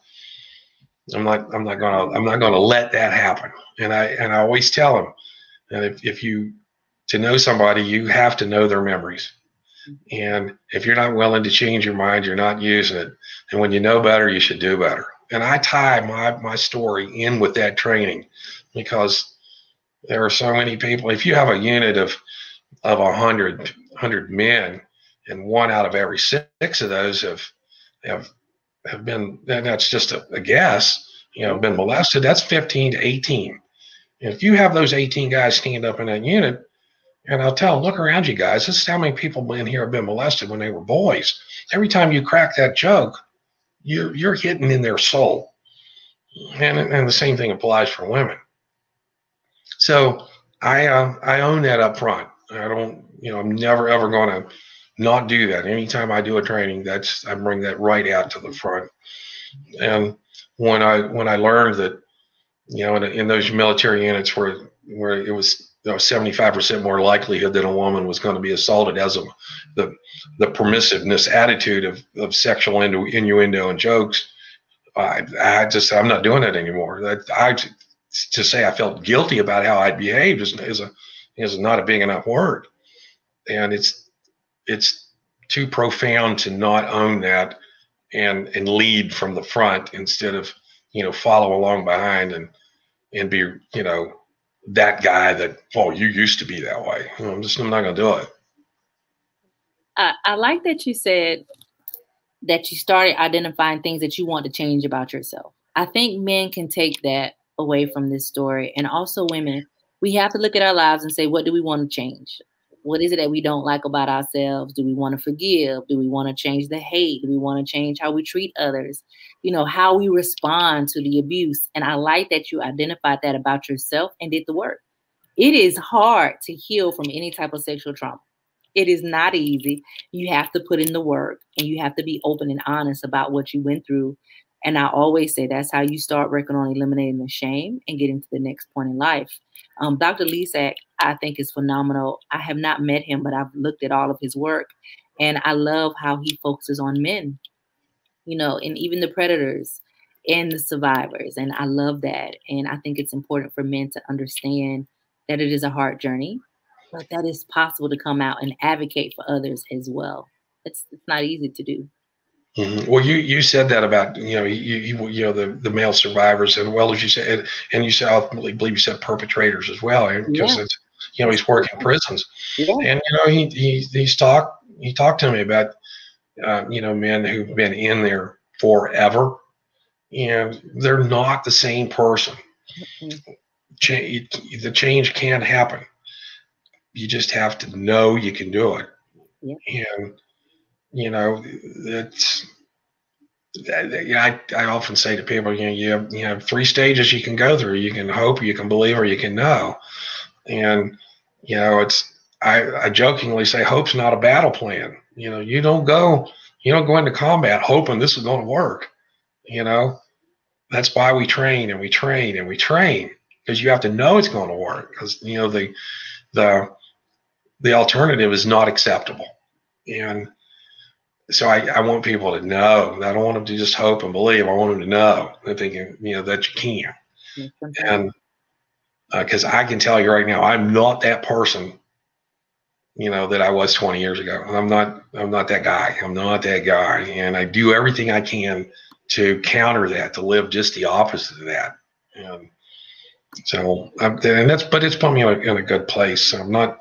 [SPEAKER 2] I'm not. I'm not gonna. I'm not gonna let that happen. And I and I always tell them that if, if you to know somebody, you have to know their memories. And if you're not willing to change your mind, you're not using it. And when you know better, you should do better. And I tie my my story in with that training because there are so many people. If you have a unit of of a hundred hundred men, and one out of every six of those have have have been that's just a, a guess, you know, been molested, that's 15 to 18. And if you have those 18 guys stand up in that unit, and I'll tell them, look around you guys, this is how many people in here have been molested when they were boys. Every time you crack that joke, you're you're hitting in their soul. And, and the same thing applies for women. So I uh, I own that up front. I don't, you know, I'm never ever going to not do that. Anytime I do a training, that's I bring that right out to the front. And when I when I learned that you know, in, in those military units where where it was you know, 75% more likelihood that a woman was going to be assaulted as a, the the permissiveness attitude of, of sexual innu- innuendo and jokes. I, I just I'm not doing it anymore. That I to say I felt guilty about how I behaved is, is a is not a big enough word, and it's it's too profound to not own that and and lead from the front instead of you know, follow along behind and and be, you know, that guy that, oh, you used to be that way. You know, I'm just I'm not gonna do it.
[SPEAKER 1] I, I like that you said that you started identifying things that you want to change about yourself. I think men can take that away from this story, and also women. We have to look at our lives and say, what do we want to change? What is it that we don't like about ourselves? Do we want to forgive? Do we want to change the hate? Do we want to change how we treat others? You know, how we respond to the abuse. And I like that you identified that about yourself and did the work. It is hard to heal from any type of sexual trauma. It is not easy. You have to put in the work and you have to be open and honest about what you went through. And I always say that's how you start working on eliminating the shame and getting to the next point in life. Um, Dr. Lisak, I think, is phenomenal. I have not met him, but I've looked at all of his work, and I love how he focuses on men, you know, and even the predators and the survivors. And I love that. And I think it's important for men to understand that it is a hard journey, but that it's possible to come out and advocate for others as well. It's, it's not easy to do.
[SPEAKER 2] Mm-hmm. Well, you you said that about you know you you, you know the, the male survivors and well as you said and, and you said ultimately believe you said perpetrators as well because yeah. it's you know he's working prisons yeah. and you know he, he he's talked he talked to me about uh, you know men who've been in there forever and they're not the same person. Mm-hmm. Change, the change can happen. You just have to know you can do it. Yeah. And you know, it's I, I often say to people, you know, you have, you have three stages you can go through. You can hope, you can believe, or you can know. And, you know, it's, I, I jokingly say, hope's not a battle plan. You know, you don't go, you don't go into combat hoping this is going to work. You know, that's why we train and we train and we train because you have to know it's going to work because, you know, the, the, the alternative is not acceptable. And, so I, I want people to know. I don't want them to just hope and believe. I want them to know that they can, you know, that you can. And because uh, I can tell you right now, I'm not that person, you know, that I was 20 years ago. I'm not. I'm not that guy. I'm not that guy. And I do everything I can to counter that, to live just the opposite of that. And so, I'm, and that's, but it's put me in a, in a good place. I'm not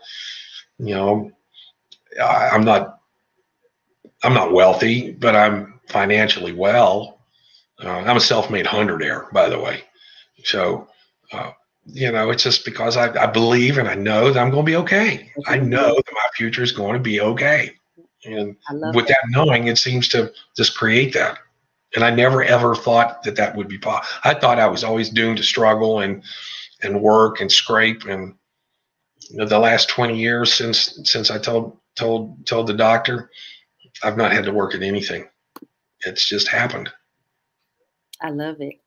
[SPEAKER 2] you know, I, I'm not I'm not wealthy, but I'm financially well. Uh, I'm a self-made hundredaire, by the way. So, uh, you know, it's just because I, I, believe and I know that I'm going to be okay. I mm-hmm. know that my future is going to be okay. And with that. that knowing, it seems to just create that. And I never ever thought that that would be possible. I thought I was always doomed to struggle and and work and scrape. And you know, the last 20 years since since I told told told the doctor, I've not had to work at anything. It's just happened.
[SPEAKER 1] I love it.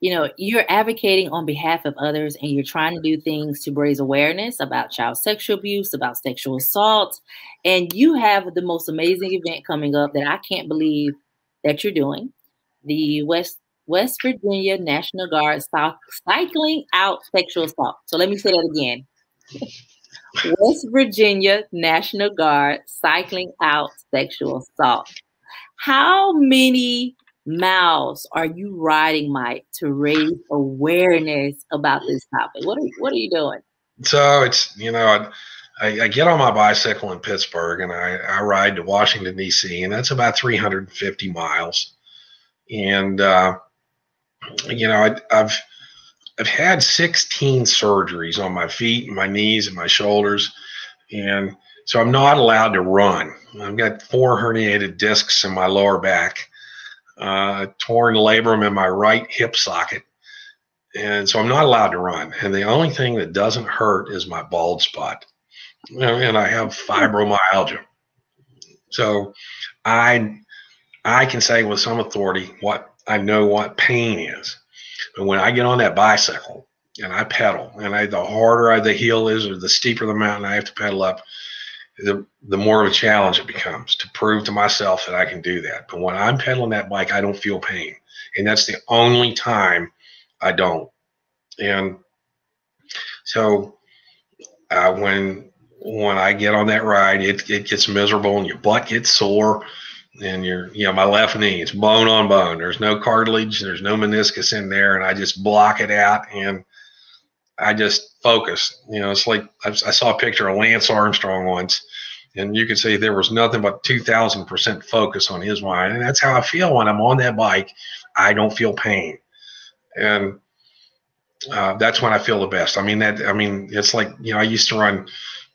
[SPEAKER 1] You know, you're advocating on behalf of others and you're trying to do things to raise awareness about child sexual abuse, about sexual assault. And you have the most amazing event coming up that I can't believe that you're doing. The West West Virginia National Guard cycling out sexual assault. So let me say that again. West Virginia National Guard cycling out sexual assault. How many miles are you riding, Mike, to raise awareness about this topic? What are what are you doing?
[SPEAKER 2] So it's you know I, I get on my bicycle in Pittsburgh and I, I ride to Washington D.C. and that's about 350 miles, and uh, you know I, I've I've had 16 surgeries on my feet and my knees and my shoulders. And so I'm not allowed to run. I've got four herniated discs in my lower back, uh, torn labrum in my right hip socket. And so I'm not allowed to run. And the only thing that doesn't hurt is my bald spot. And I have fibromyalgia. So I I can say with some authority what I know what pain is. But when I get on that bicycle and I pedal, and I, the harder the hill is or the steeper the mountain I have to pedal up, the, the more of a challenge it becomes to prove to myself that I can do that. But when I'm pedaling that bike, I don't feel pain. And that's the only time I don't. And so uh, when when I get on that ride, it, it gets miserable and your butt gets sore and your you know my left knee it's bone on bone there's no cartilage there's no meniscus in there and i just block it out and i just focus you know it's like i, saw a picture of lance armstrong once and you could say there was nothing but 2000% focus on his mind and that's how i feel when i'm on that bike. I don't feel pain. And uh, that's when i feel the best. I mean that i mean it's like you know i used to run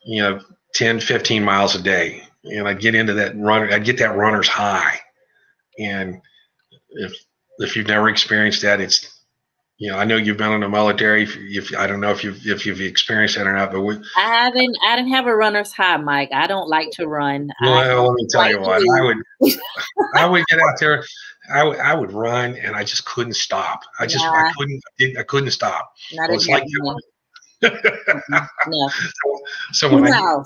[SPEAKER 2] you know 10 15 miles a day and I'd get into that runner. I'd get that runner's high, and if if you've never experienced that, it's you know I know you've been in the military. If, if I don't know if you've if you've experienced that or not, but we,
[SPEAKER 1] I didn't. I didn't have a runner's high, Mike. I don't like to run.
[SPEAKER 2] Well, let me tell like you what. I would I would get out there. I, w- I would run and I just couldn't stop. I just yeah. I couldn't I couldn't stop. Not it was like no.
[SPEAKER 1] so, so when I,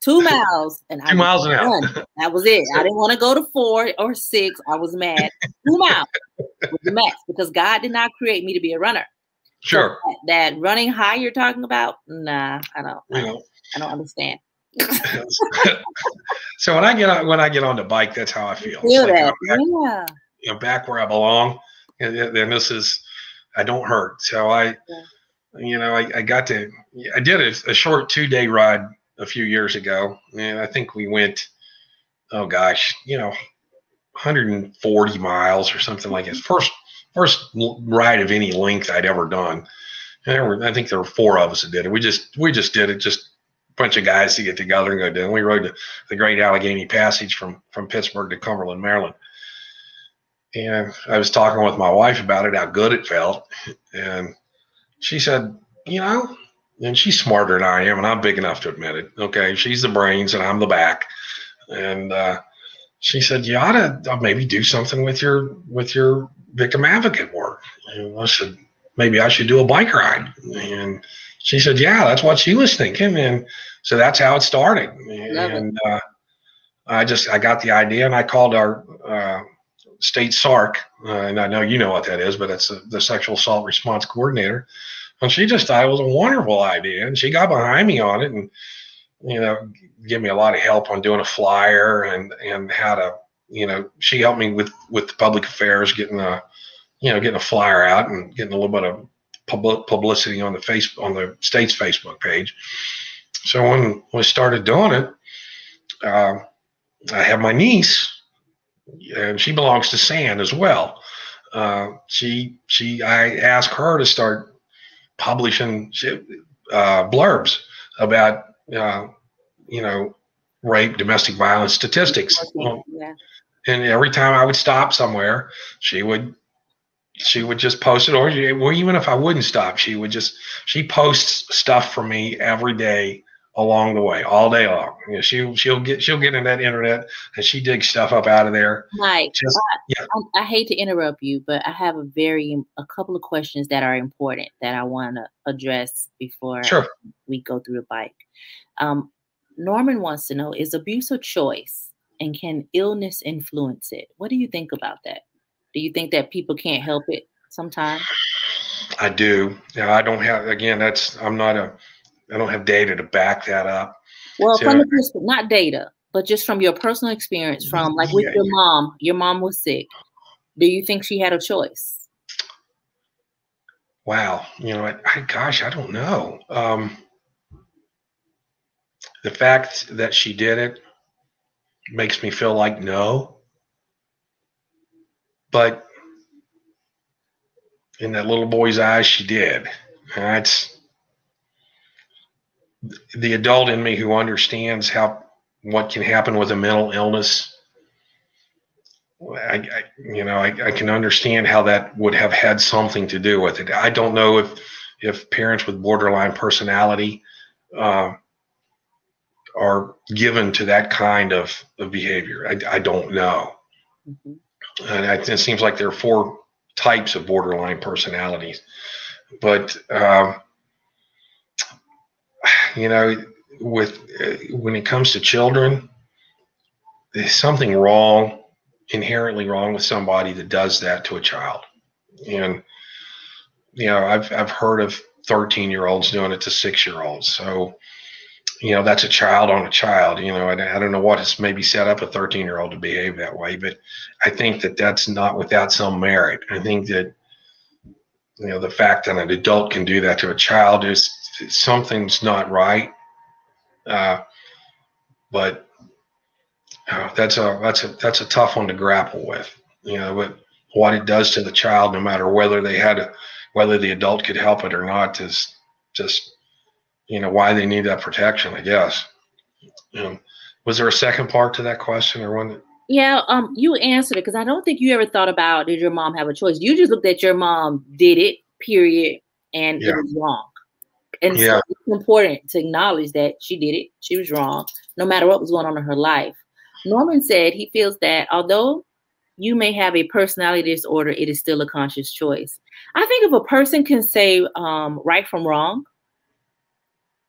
[SPEAKER 1] two miles and
[SPEAKER 2] two I miles an hour.
[SPEAKER 1] That was it. I didn't want to go to four or six. I was mad. Two miles was the max because God did not create me to be a runner.
[SPEAKER 2] Sure.
[SPEAKER 1] So that, that, running high you're talking about, nah, I don't. I don't, I don't understand.
[SPEAKER 2] so when I get on when I get on the bike, that's how I feel.
[SPEAKER 1] feel like that.
[SPEAKER 2] Back,
[SPEAKER 1] yeah.
[SPEAKER 2] You know, back where I belong. And then this is I don't hurt. So I yeah. you know, I, I got to I did a, a short two day ride a few years ago, and I think we went, oh gosh, you know, 140 miles or something like that. Mm-hmm. First first ride of any length I'd ever done. And there were, I think there were four of us that did it. We just we just did it, just a bunch of guys to get together and go do. it. we rode the, the Great Allegheny Passage from from Pittsburgh to Cumberland, Maryland. And I was talking with my wife about it, how good it felt, and she said, you know, and she's smarter than I am, and I'm big enough to admit it. Okay, she's the brains, and I'm the back. And uh, she said, "You ought to uh, maybe do something with your with your victim advocate work." And I said, "Maybe I should do a bike ride." And she said, "Yeah, that's what she was thinking." And so that's how it started. and uh, I just I got the idea, and I called our uh, state SARC, uh, and I know you know what that is, but it's the sexual assault response coordinator and she just thought it was a wonderful idea, and she got behind me on it, and you know, give me a lot of help on doing a flyer and and how to, you know, she helped me with with the public affairs, getting a, you know, getting a flyer out and getting a little bit of public publicity on the face on the state's Facebook page. so when we started doing it, uh, I have my niece, and she belongs to SAND as well. Uh, she she I asked her to start publishing uh, blurbs about uh, you know rape, domestic violence statistics. Yeah. And every time I would stop somewhere, she would she would just post it, or, or even if I wouldn't stop, she would just she posts stuff for me every day along the way, all day long. You know, she she'll get she'll get in that internet and she digs stuff up out of there.
[SPEAKER 1] Mike, just, yeah. I, I, hate to interrupt you, but I have a very a couple of questions that are important that I want to address before
[SPEAKER 2] sure.
[SPEAKER 1] we go through the bike. Um, Norman wants to know: Is abuse a choice, and can illness influence it? What do you think about that? Do you think that people can't help it sometimes?
[SPEAKER 2] I do. Yeah, I don't have. Again, that's I'm not a I don't have data to back that up.
[SPEAKER 1] Well, so, from the not data, but just from your personal experience, from like with yeah, your mom, your mom was sick. Do you think she had a choice?
[SPEAKER 2] Wow, you know, I, I gosh, I don't know. Um, the fact that she did it makes me feel like no, but in that little boy's eyes, she did. That's the adult in me who understands how what can happen with a mental illness I, I you know I, I, can understand how that would have had something to do with it. I don't know if if parents with borderline personality uh, are given to that kind of, of behavior. I, I don't know. Mm-hmm. and I, it seems like there are four types of borderline personalities. But um, you know, with uh, when it comes to children, there's something wrong, inherently wrong with somebody that does that to a child. And you know, I've I've heard of 13 year olds doing it to six year olds. So, you know, that's a child on a child. You know, and I don't know what has maybe set up a 13 year old to behave that way, but I think that that's not without some merit. I think that you know the fact that an adult can do that to a child is something's not right. Uh, but uh, that's a that's a that's a tough one to grapple with. You know, what what it does to the child, no matter whether they had a, whether the adult could help it or not, is just you know why they need that protection. I guess. Um, was there a second part to that question, or one? That,
[SPEAKER 1] yeah, um, you answered it because I don't think you ever thought about did your mom have a choice. You just looked at your mom did it, period, and yeah. it was wrong. And yeah. so it's important to acknowledge that she did it. She was wrong, no matter what was going on in her life. Norman said he feels that although you may have a personality disorder, it is still a conscious choice. I think if a person can say um, right from wrong,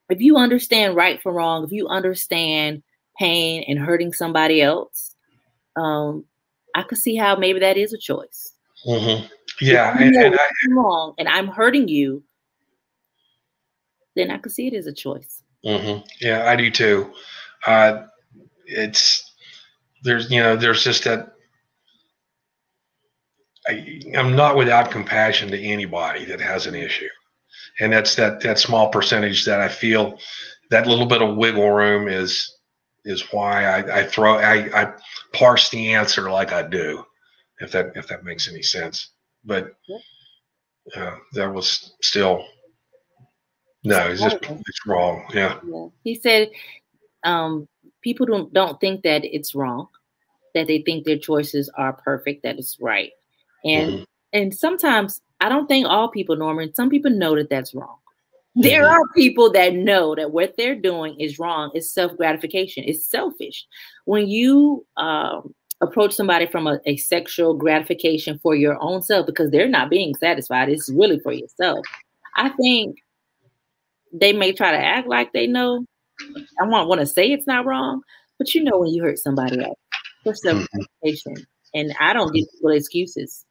[SPEAKER 1] if you understand right from wrong, if you understand pain and hurting somebody else, um, I could see how maybe that is a choice.
[SPEAKER 2] Mm-hmm. Yeah, and,
[SPEAKER 1] and I'm wrong, and I'm hurting you then I could see it as a choice.
[SPEAKER 2] Mm-hmm. Yeah, I do too. Uh, it's there's you know there's just that I, I'm not without compassion to anybody that has an issue, and that's that that small percentage that I feel that little bit of wiggle room is is why I, I throw I, I parse the answer like I do, if that if that makes any sense. But uh, that was still no, it's just it's wrong. Yeah. yeah.
[SPEAKER 1] He said um, people don't don't think that it's wrong, that they think their choices are perfect, that it's right, and mm-hmm. and sometimes I don't think all people, Norman. Some people know that that's wrong. Mm-hmm. There are people that know that what they're doing is wrong. It's self gratification. It's selfish. When you um, approach somebody from a, a sexual gratification for your own self because they're not being satisfied, it's really for yourself. I think they may try to act like they know. I want want to say it's not wrong, but you know when you hurt somebody else for some mm-hmm. and I don't give people excuses.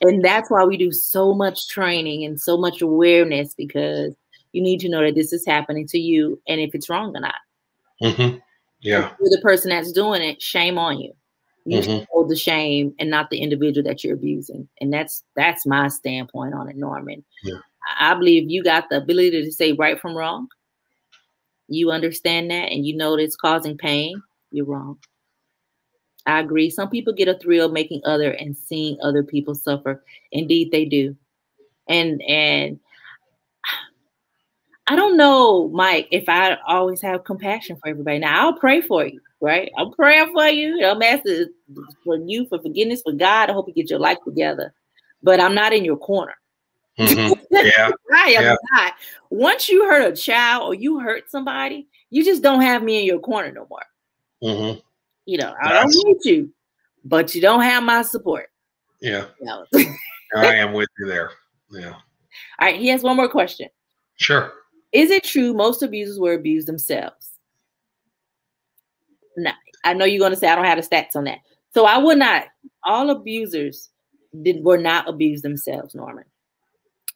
[SPEAKER 1] And that's why we do so much training and so much awareness because you need to know that this is happening to you and if it's wrong or not.
[SPEAKER 2] Mm-hmm. Yeah.
[SPEAKER 1] If you're the person that's doing it, shame on you. You mm-hmm. hold the shame and not the individual that you're abusing. And that's that's my standpoint on it, Norman. Yeah. I believe you got the ability to say right from wrong. you understand that and you know that it's causing pain, you're wrong. I agree. Some people get a thrill making other and seeing other people suffer. Indeed, they do. And and I don't know, Mike, if I always have compassion for everybody. Now I'll pray for you, right? I'm praying for you. I'm asking for you for forgiveness for God. I hope you get your life together. But I'm not in your corner.
[SPEAKER 2] Mm-hmm. Yeah.
[SPEAKER 1] I am yeah. not. Once you hurt a child or you hurt somebody, you just don't have me in your corner no more.
[SPEAKER 2] Mm-hmm.
[SPEAKER 1] You know, I don't need you, but you don't have my support.
[SPEAKER 2] Yeah. No. I am with you there. Yeah. All
[SPEAKER 1] right. He has one more question.
[SPEAKER 2] Sure.
[SPEAKER 1] Is it true most abusers were abused themselves? No, I know you're going to say I don't have the stats on that. So I would not. All abusers did were not abused themselves, Norman,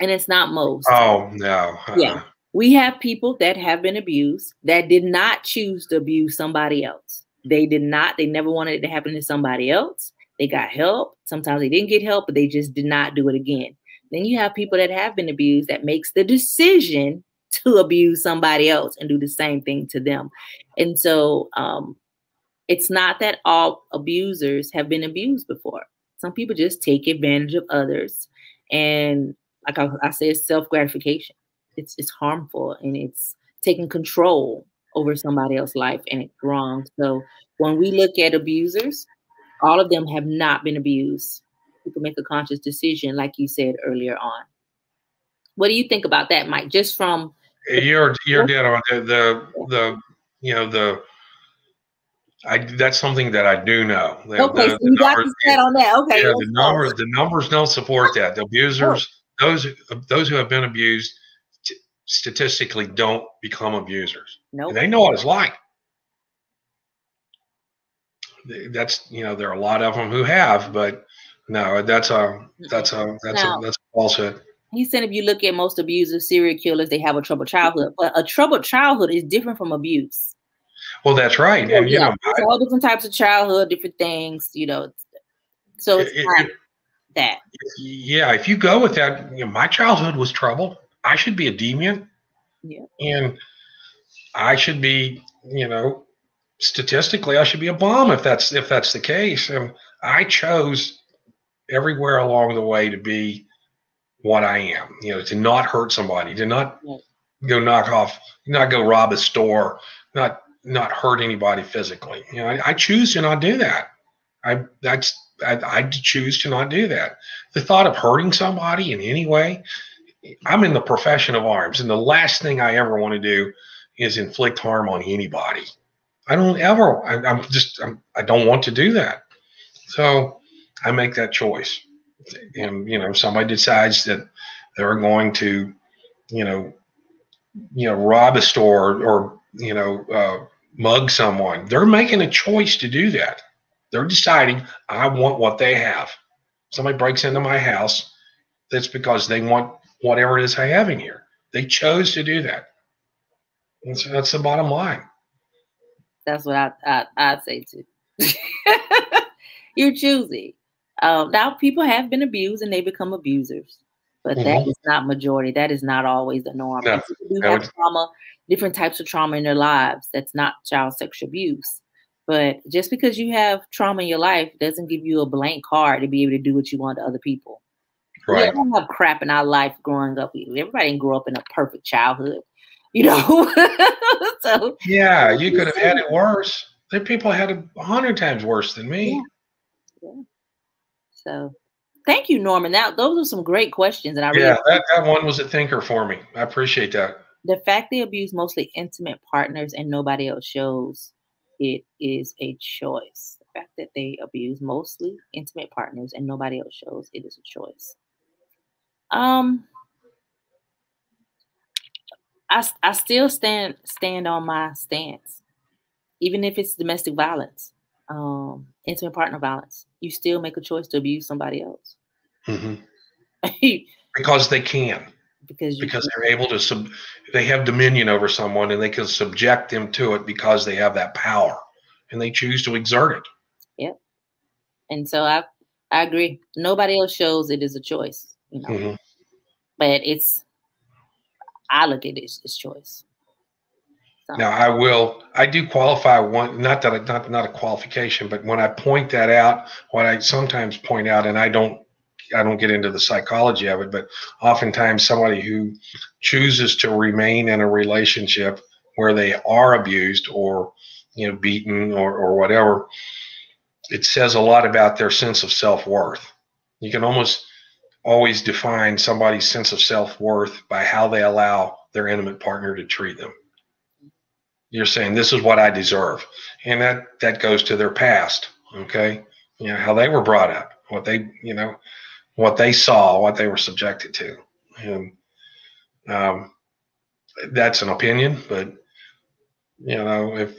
[SPEAKER 1] and it's not most.
[SPEAKER 2] Oh no.
[SPEAKER 1] Uh-uh. Yeah, we have people that have been abused that did not choose to abuse somebody else. They did not. They never wanted it to happen to somebody else. They got help. Sometimes they didn't get help, but they just did not do it again. Then you have people that have been abused that makes the decision to abuse somebody else and do the same thing to them. And so um, it's not that all abusers have been abused before. Some people just take advantage of others. And like I, I said, self gratification. It's, it's harmful and it's taking control over somebody else's life and it's wrong. So when we look at abusers, all of them have not been abused. People make a conscious decision, like you said earlier on. What do you think about that, Mike? Just from eh,
[SPEAKER 2] you're you're dead on the, the the you know the I that's something that I do know.
[SPEAKER 1] The, okay, the, so you got to set on that. Okay,
[SPEAKER 2] yeah, the numbers the numbers don't support that. The abusers, those those who have been abused, t- statistically don't become abusers.
[SPEAKER 1] No, nope.
[SPEAKER 2] they know what it's like. That's you know there are a lot of them who have, but no, that's a that's a that's now, a that's a falsehood
[SPEAKER 1] he said if you look at most abusers, serial killers, they have a troubled childhood. But a troubled childhood is different from abuse.
[SPEAKER 2] Well, that's right.
[SPEAKER 1] and, you know, all different types of childhood, different things, you know. So it's it, not it, that.
[SPEAKER 2] Yeah, if you go with that, you know, my childhood was trouble. I should be a deviant.
[SPEAKER 1] Yeah.
[SPEAKER 2] And I should be, you know, statistically, I should be a bomb if that's if that's the case. And I chose everywhere along the way to be what I am. You know, to not hurt somebody, to not go knock off, not go rob a store, not not hurt anybody physically. You know, I, I choose to not do that. I that's I, I choose to not do that. The thought of hurting somebody in any way, I'm in the profession of arms, and the last thing I ever want to do is inflict harm on anybody. I don't ever. I, am just. I'm, I don't want to do that. So I make that choice and you know somebody decides that they're going to you know you know rob a store or you know uh, mug someone they're making a choice to do that they're deciding i want what they have somebody breaks into my house that's because they want whatever it is i have in here they chose to do that and so that's the bottom line
[SPEAKER 1] that's what i, I i'd say too you're choosing um, now, people have been abused and they become abusers, but mm-hmm. that is not majority. That is not always the norm. No, people do have trauma, different types of trauma in their lives. That's not child sexual abuse. But just because you have trauma in your life doesn't give you a blank card to be able to do what you want to other people. Right. We don't have crap in our life growing up. Everybody didn't grow up in a perfect childhood, you know. so
[SPEAKER 2] yeah, you could have had it worse. There people had it a hundred times worse than me.
[SPEAKER 1] Yeah. yeah. So thank you, Norman. That those are some great questions, and I
[SPEAKER 2] really yeah, that, that one was a thinker for me. I appreciate that.
[SPEAKER 1] The fact they abuse mostly intimate partners and nobody else shows it is a choice. The fact that they abuse mostly intimate partners and nobody else shows it is a choice. Um, I I still stand stand on my stance, even if it's domestic violence um, intimate partner violence, you still make a choice to abuse somebody else.
[SPEAKER 2] Mm-hmm. because they can.
[SPEAKER 1] Because
[SPEAKER 2] because they're able to sub, they have dominion over someone and they can subject them to it because they have that power and they choose to exert it.
[SPEAKER 1] Yep. And so I I agree. Nobody else shows it is a choice, you know. Mm-hmm. But it's I look at it as choice.
[SPEAKER 2] So. Now I will. I do qualify one. Not that I, not not a qualification, but when I point that out, what I sometimes point out, and I don't I don't get into the psychology of it, but oftentimes somebody who chooses to remain in a relationship where they are abused or you know beaten or, or whatever, it says a lot about their sense of self worth. You can almost always define somebody's sense of self worth by how they allow their intimate partner to treat them. You're saying this is what I deserve, and that that goes to their past. Okay, you know how they were brought up, what they you know what they saw, what they were subjected to. And um, that's an opinion, but you know, if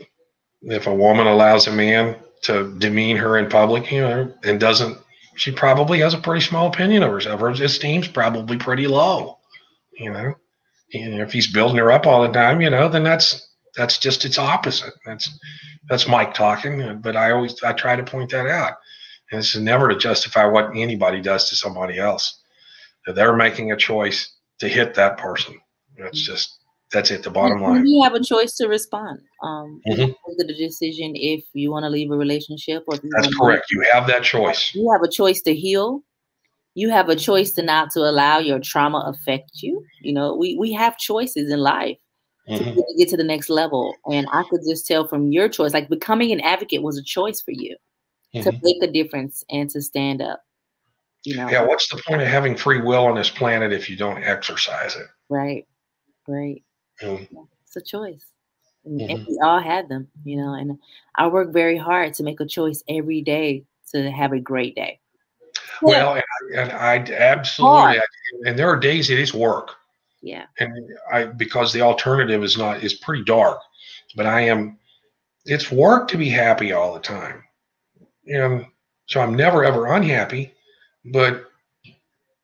[SPEAKER 2] if a woman allows a man to demean her in public, you know, and doesn't, she probably has a pretty small opinion of herself. Her esteem's probably pretty low, you know. And if he's building her up all the time, you know, then that's that's just its opposite. That's that's Mike talking, but I always I try to point that out. And this is never to justify what anybody does to somebody else. They're making a choice to hit that person. That's just that's it. The bottom line.
[SPEAKER 1] You have a choice to respond. Um, mm-hmm. the decision if you want to leave a relationship or
[SPEAKER 2] that's correct. You have that choice.
[SPEAKER 1] You have a choice to heal. You have a choice to not to allow your trauma affect you. You know, we we have choices in life mm-hmm. to get to the next level. And I could just tell from your choice, like becoming an advocate was a choice for you mm-hmm. to make a difference and to stand up. You know.
[SPEAKER 2] Yeah, what's the point of having free will on this planet if you don't exercise it?
[SPEAKER 1] Right. Right. Mm-hmm. It's a choice. And, and mm-hmm. we all had them, you know, and I work very hard to make a choice every day to have a great day.
[SPEAKER 2] Well, and I, and I absolutely, and there are days it is work.
[SPEAKER 1] Yeah.
[SPEAKER 2] And I, because the alternative is not, is pretty dark, but I am, it's work to be happy all the time. And so I'm never ever unhappy. But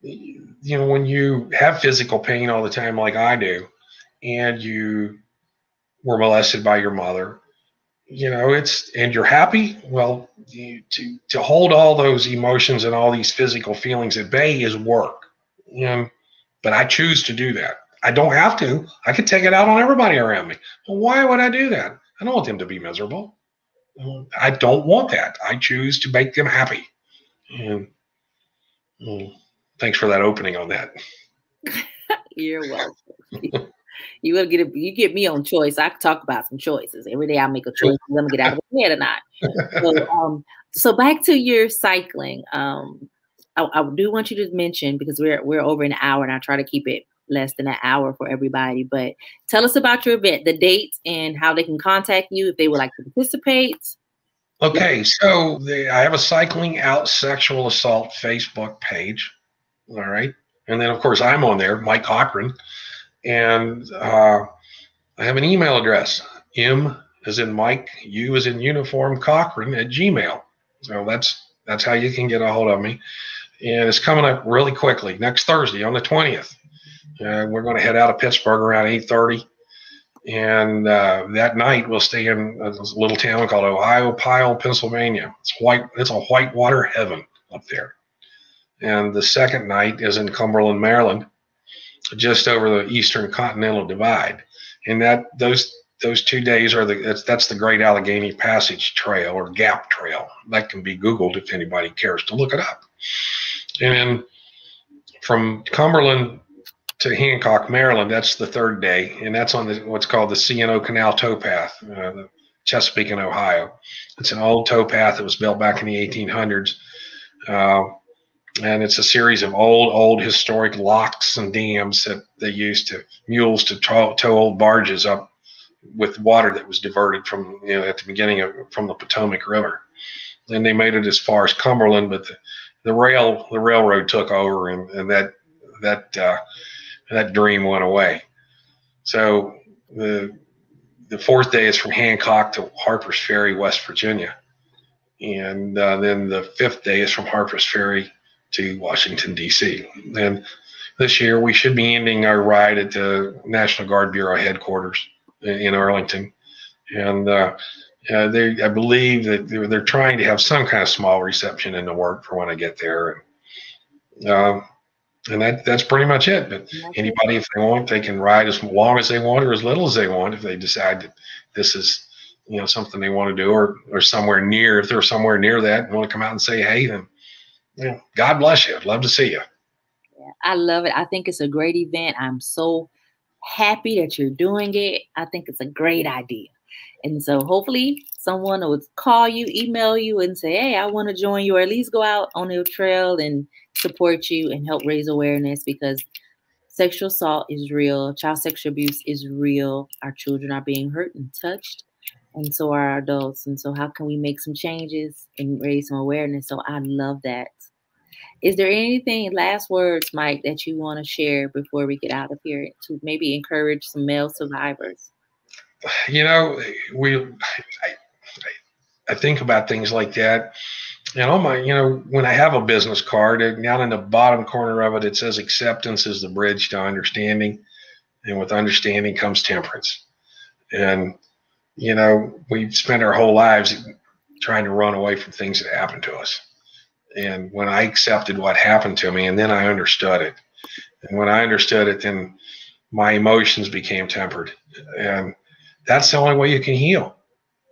[SPEAKER 2] you know, when you have physical pain all the time, like I do, and you were molested by your mother, you know, it's and you're happy. Well, you, to to hold all those emotions and all these physical feelings at bay is work. You know, but I choose to do that. I don't have to. I could take it out on everybody around me. Why would I do that? I don't want them to be miserable. I don't want that. I choose to make them happy. And well, thanks for that opening on that.
[SPEAKER 1] You're welcome. you will get a, you get me on choice. I can talk about some choices every day. I make a choice. I'm gonna get out of bed or not. So, um, so back to your cycling. Um, I, I do want you to mention because we're we're over an hour, and I try to keep it less than an hour for everybody. But tell us about your event, the date, and how they can contact you if they would like to participate.
[SPEAKER 2] Okay, so the, I have a cycling out sexual assault Facebook page. All right. And then, of course, I'm on there, Mike Cochran. And uh, I have an email address, M as in Mike, U as in uniform, Cochran at Gmail. So that's that's how you can get a hold of me. And it's coming up really quickly next Thursday on the 20th. Uh, we're going to head out of Pittsburgh around 8:30, and uh, that night we'll stay in a little town called Ohiopyle, Pennsylvania. It's white. It's a whitewater heaven up there. And the second night is in Cumberland, Maryland, just over the Eastern Continental Divide. And that those those two days are the that's, that's the Great Allegheny Passage Trail or Gap Trail. That can be Googled if anybody cares to look it up. And from Cumberland to Hancock, Maryland. That's the third day, and that's on the, what's called the C&O Canal Towpath, uh, Chesapeake and Ohio. It's an old towpath that was built back in the 1800s, uh, and it's a series of old, old historic locks and dams that they used to mules to tow, tow old barges up with water that was diverted from you know at the beginning of from the Potomac River. And they made it as far as Cumberland, but the, the rail the railroad took over, and, and that that uh, that dream went away. So the the fourth day is from Hancock to Harper's Ferry, West Virginia, and uh, then the fifth day is from Harper's Ferry to Washington D.C. And this year we should be ending our ride at the National Guard Bureau headquarters in Arlington, and uh, uh, they I believe that they're, they're, trying to have some kind of small reception in the work for when I get there. And, um, and that that's pretty much it. But anybody, if they want, they can ride as long as they want or as little as they want. If they decide that this is you know something they want to do, or or somewhere near, if they're somewhere near that and want to come out and say, hey, then you know, God bless you. I'd love to see you.
[SPEAKER 1] I love it. I think it's a great event. I'm so happy that you're doing it. I think it's a great idea. And so hopefully someone will call you, email you, and say, Hey, I want to join you, or at least go out on the trail and support you and help raise awareness because sexual assault is real, child sexual abuse is real. Our children are being hurt and touched, and so are our adults. And so, how can we make some changes and raise some awareness? So, I love that. Is there anything, last words, Mike, that you want to share before we get out of here to maybe encourage some male survivors?
[SPEAKER 2] You know, we, I, I think about things like that. And on my, you know, when I have a business card, down in the bottom corner of it, it says acceptance is the bridge to understanding. And with understanding comes temperance. And, you know, we spend our whole lives trying to run away from things that happen to us. And when I accepted what happened to me, and then I understood it, and when I understood it, then my emotions became tempered, and that's the only way you can heal.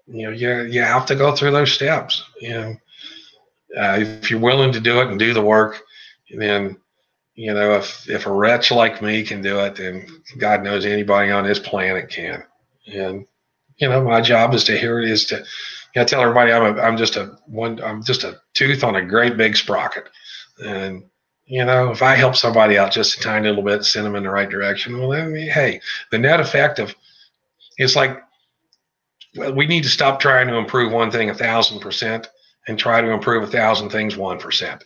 [SPEAKER 2] You know, you you have to go through those steps. You know, uh, if you're willing to do it and do the work, then you know if if a wretch like me can do it, then God knows anybody on this planet can. And you know, my job is to here it is to I tell everybody I'm a, I'm just a one I'm just a tooth on a great big sprocket, and you know if I help somebody out just a tiny little bit, send them in the right direction, well then hey, the net effect of it's like well, we need to stop trying to improve one thing a thousand percent and try to improve a thousand things one percent.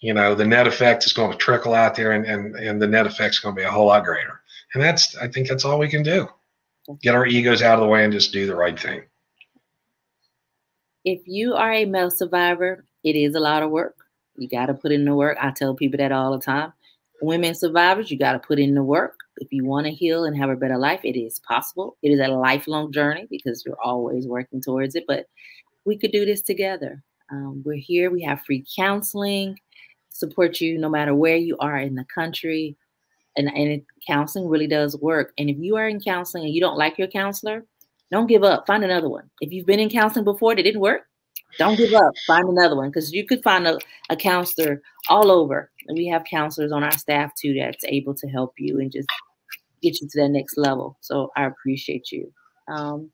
[SPEAKER 2] You know the net effect is going to trickle out there, and and and the net effect is going to be a whole lot greater. And that's I think that's all we can do. Get our egos out of the way and just do the right thing
[SPEAKER 1] if you are a male survivor, it is a lot of work. You got to put in the work. I tell people that all the time. Women survivors, you got to put in the work. If you want to heal and have a better life, it is possible. It is a lifelong journey because you're always working towards it. But we could do this together. Um, we're here. We have free counseling, support you no matter where you are in the country. And, and it, counseling really does work. And if you are in counseling and you don't like your counselor, don't give up. Find another one. If you've been in counseling before that didn't work, don't give up. Find another one because you could find a, a counselor all over. And we have counselors on our staff too that's able to help you and just get you to that next level. So I appreciate you. Um,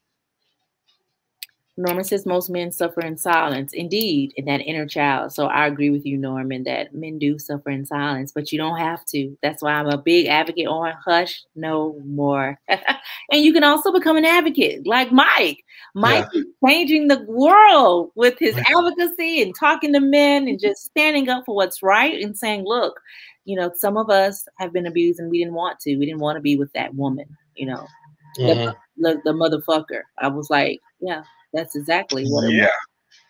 [SPEAKER 1] Norman says most men suffer in silence. Indeed, in that inner child. So I agree with you, Norman, that men do suffer in silence, but you don't have to. That's why I'm a big advocate on hush no more. and you can also become an advocate like Mike. Mike yeah. is changing the world with his advocacy and talking to men and just standing up for what's right and saying, look, you know, some of us have been abused and we didn't want to. We didn't want to be with that woman, you know. Mm-hmm. The, the, the motherfucker. I was like, yeah, that's exactly what it
[SPEAKER 2] yeah.
[SPEAKER 1] was.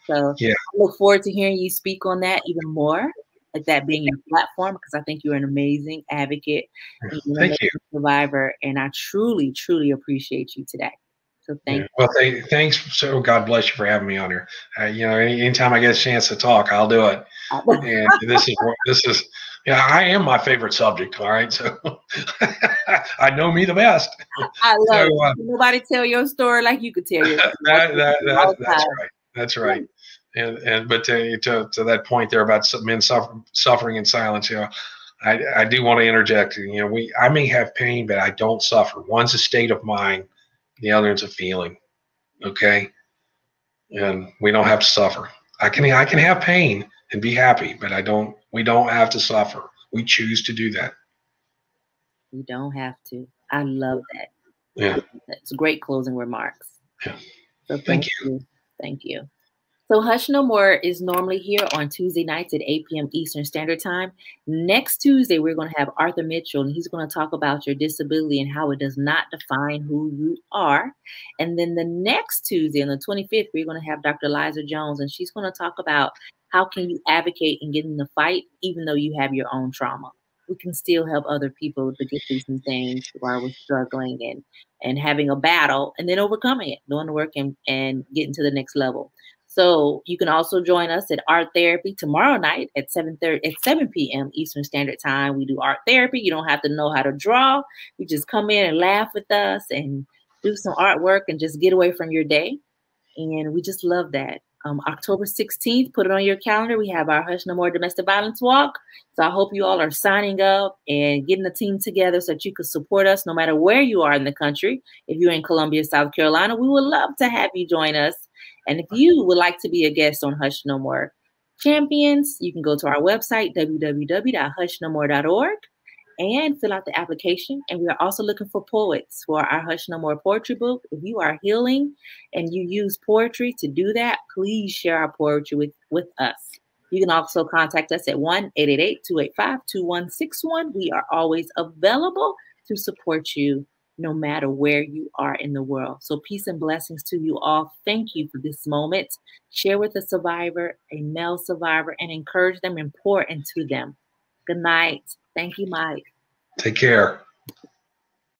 [SPEAKER 1] So yeah. I look forward to hearing you speak on that even more, at that being your platform, because I think you're an amazing advocate,
[SPEAKER 2] and thank you,
[SPEAKER 1] survivor, and I truly, truly appreciate you today. So thank. Yeah. You.
[SPEAKER 2] Well, th- thanks. So God bless you for having me on here. Uh, you know, any, anytime I get a chance to talk, I'll do it. and this is this is yeah, I am my favorite subject. All right, so I know me the best.
[SPEAKER 1] I love so, uh, nobody tell your story like you could tell your. that, that,
[SPEAKER 2] that, that's right. That's right. And and but to, to, to that point there about men suffer, suffering in silence, you know, I I do want to interject. You know, we I may have pain, but I don't suffer. One's a state of mind, the other is a feeling. Okay, and we don't have to suffer. I can I can have pain and be happy, but I don't we don't have to suffer. We choose to do that.
[SPEAKER 1] We don't have to. I love that.
[SPEAKER 2] Yeah.
[SPEAKER 1] That's great closing remarks.
[SPEAKER 2] Yeah.
[SPEAKER 1] So thank, thank you. you. Thank you. So Hush No More is normally here on Tuesday nights at 8 p.m. Eastern Standard Time. Next Tuesday, we're going to have Arthur Mitchell, and he's going to talk about your disability and how it does not define who you are. And then the next Tuesday, on the 25th, we're going to have Dr. Liza Jones, and she's going to talk about how can you advocate and get in the fight even though you have your own trauma we can still help other people to get through some things while we're struggling and and having a battle and then overcoming it doing the work and and getting to the next level So you can also join us at Art Therapy tomorrow night at 7 30, at 7 p.m. Eastern Standard Time. We do art therapy. You don't have to know how to draw. You just come in and laugh with us and do some artwork and just get away from your day. And we just love that. Um, October 16th, put it on your calendar. We have our Hush No More Domestic Violence Walk. So I hope you all are signing up and getting the team together so that you can support us no matter where you are in the country. If you're in Columbia, South Carolina, we would love to have you join us. And if you would like to be a guest on Hush No More Champions, you can go to our website, www.hushnomore.org and fill out the application. And we are also looking for poets for our Hush No More poetry book. If you are healing and you use poetry to do that, please share our poetry with, with us. You can also contact us at 1 888 285 2161. We are always available to support you no matter where you are in the world. So, peace and blessings to you all. Thank you for this moment. Share with a survivor, a male survivor, and encourage them and pour into them. Good night. Thank you, Mike.
[SPEAKER 2] Take care.